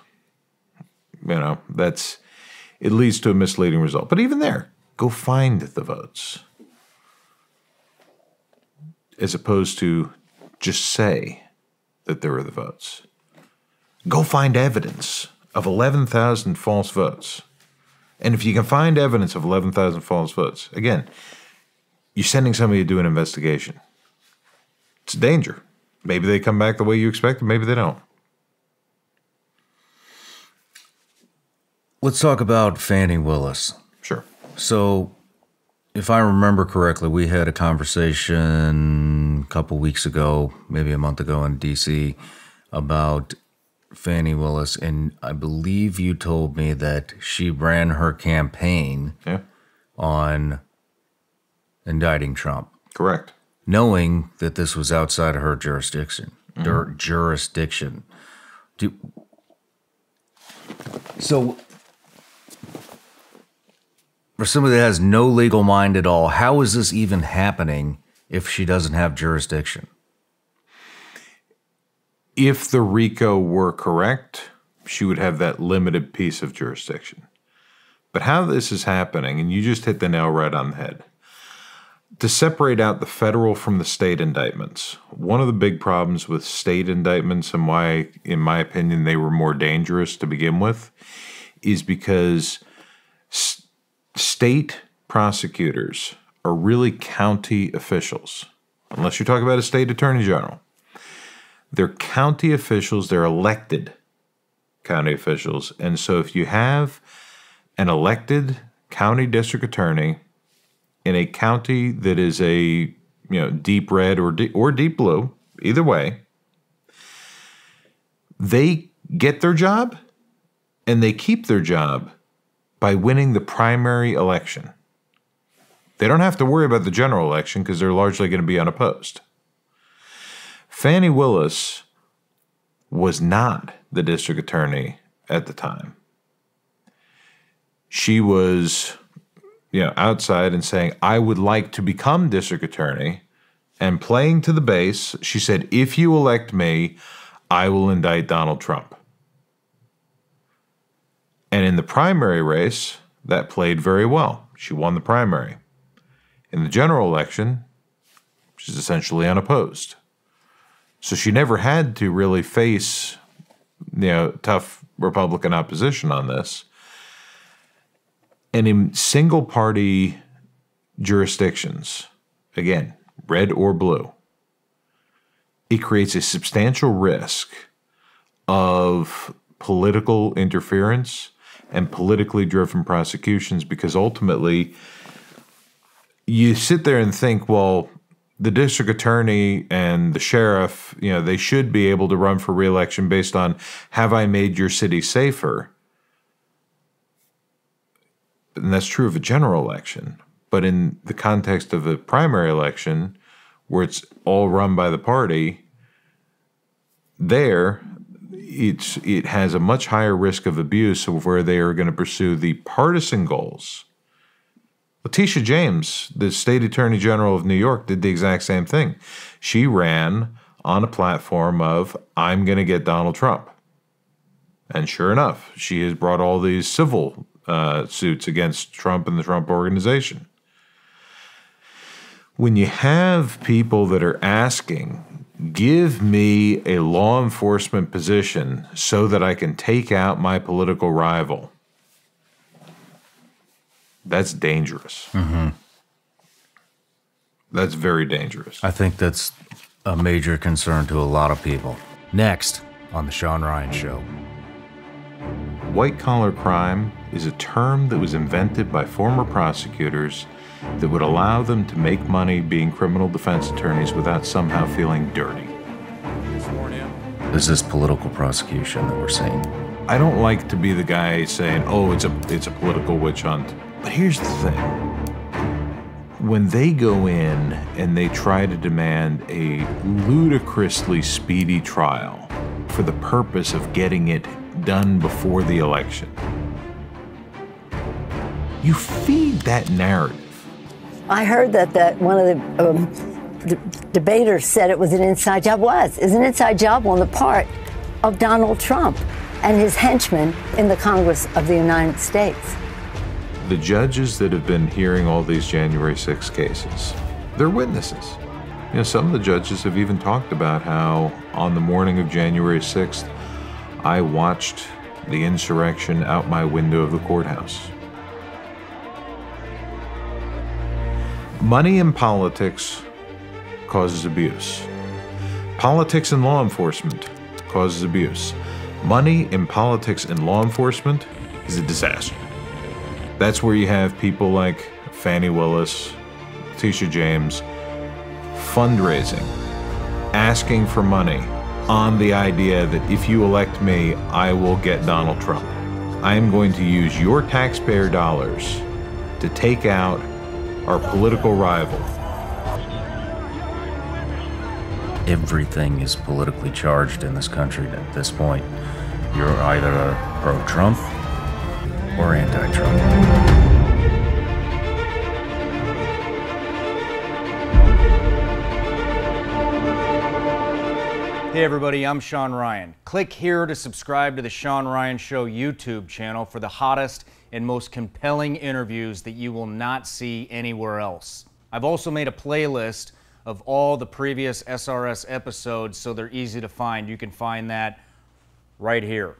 S2: you know, that's it leads to a misleading result. But even there, go find the votes as opposed to just say that there are the votes. Go find evidence of 11,000 false votes. And if you can find evidence of 11,000 false votes, again, you're sending somebody to do an investigation. It's a danger. Maybe they come back the way you expected, maybe they don't.
S3: Let's talk about Fani Willis.
S2: Sure.
S3: So, if I remember correctly, we had a conversation a couple weeks ago, maybe a month ago in DC, about Fani Willis, and I believe you told me that she ran her campaign
S2: Yeah.
S3: on indicting Trump,
S2: Correct.
S3: knowing that this was outside of her jurisdiction. Mm-hmm. Dur- jurisdiction. Do, so, for somebody that has no legal mind at all, how is this even happening if she doesn't have jurisdiction?
S2: If the RICO were correct, she would have that limited piece of jurisdiction. But how this is happening, and you just hit the nail right on the head. To separate out the federal from the state indictments, one of the big problems with state indictments and why, in my opinion, they were more dangerous to begin with is because state prosecutors are really county officials, unless you're talking about a state attorney general. They're county officials, they're elected county officials. And so if you have an elected county district attorney in a county that is a you know deep red or or deep blue, either way, they get their job and they keep their job by winning the primary election. They don't have to worry about the general election because they're largely going to be unopposed. Fani Willis was not the district attorney at the time. She was, you know, outside and saying, "I would like to become district attorney And playing to the base, she said, If you elect me, I will indict Donald Trump. And in the primary race, that played very well. She won the primary. In the general election, she's essentially unopposed. So she never had to really face, you know, tough Republican opposition on this. And in single party jurisdictions, again, red or blue, it creates a substantial risk of political interference and politically driven prosecutions because ultimately you sit there and think, well, the district attorney and the sheriff, you know, they should be able to run for reelection based on have I made your city safer? And that's true of a general election. But in the context of a primary election, where it's all run by the party, there it's it has a much higher risk of abuse of where they are going to pursue the partisan goals. Letitia James, the state attorney general of New York, did the exact same thing. She ran on a platform of I'm going to get Donald Trump. And sure enough, she has brought all these civil uh, suits against Trump and the Trump organization. When you have people that are asking give me a law enforcement position so that I can take out my political rival. That's dangerous. Mm-hmm. That's very dangerous.
S3: I think that's a major concern to a lot of people. Next on The Shawn Ryan Show.
S2: White collar crime is a term that was invented by former prosecutors that would allow them to make money being criminal defense attorneys without somehow feeling dirty.
S3: Is this political prosecution that we're seeing?
S2: I don't like to be the guy saying, "Oh, it's a it's a political witch hunt." But here's the thing. When they go in and they try to demand a ludicrously speedy trial for the purpose of getting it done before the election, you feed that narrative
S6: I heard that that one of the um, d- debaters said it was an inside job. Was is an inside job on the part of Donald Trump and his henchmen in the Congress of the United States.
S2: The judges that have been hearing all these January 6 cases, they're witnesses. You know, some of the judges have even talked about how on the morning of January 6th, I watched the insurrection out my window of the courthouse. Money in politics causes abuse. Politics and law enforcement causes abuse. Money in politics and law enforcement is a disaster. That's where you have people like Fani Willis, Tisha James, fundraising, asking for money on the idea that if you elect me, I will get Donald Trump. I am going to use your taxpayer dollars to take out our political rival.
S3: Everything is politically charged in this country at this point. You're either a pro Trump or anti Trump.
S1: Hey everybody, I'm Shawn Ryan. Click here to subscribe to the Shawn Ryan Show YouTube channel for the hottest and most compelling interviews that you will not see anywhere else. I've also made a playlist of all the previous SRS episodes so they're easy to find. You can find that right here.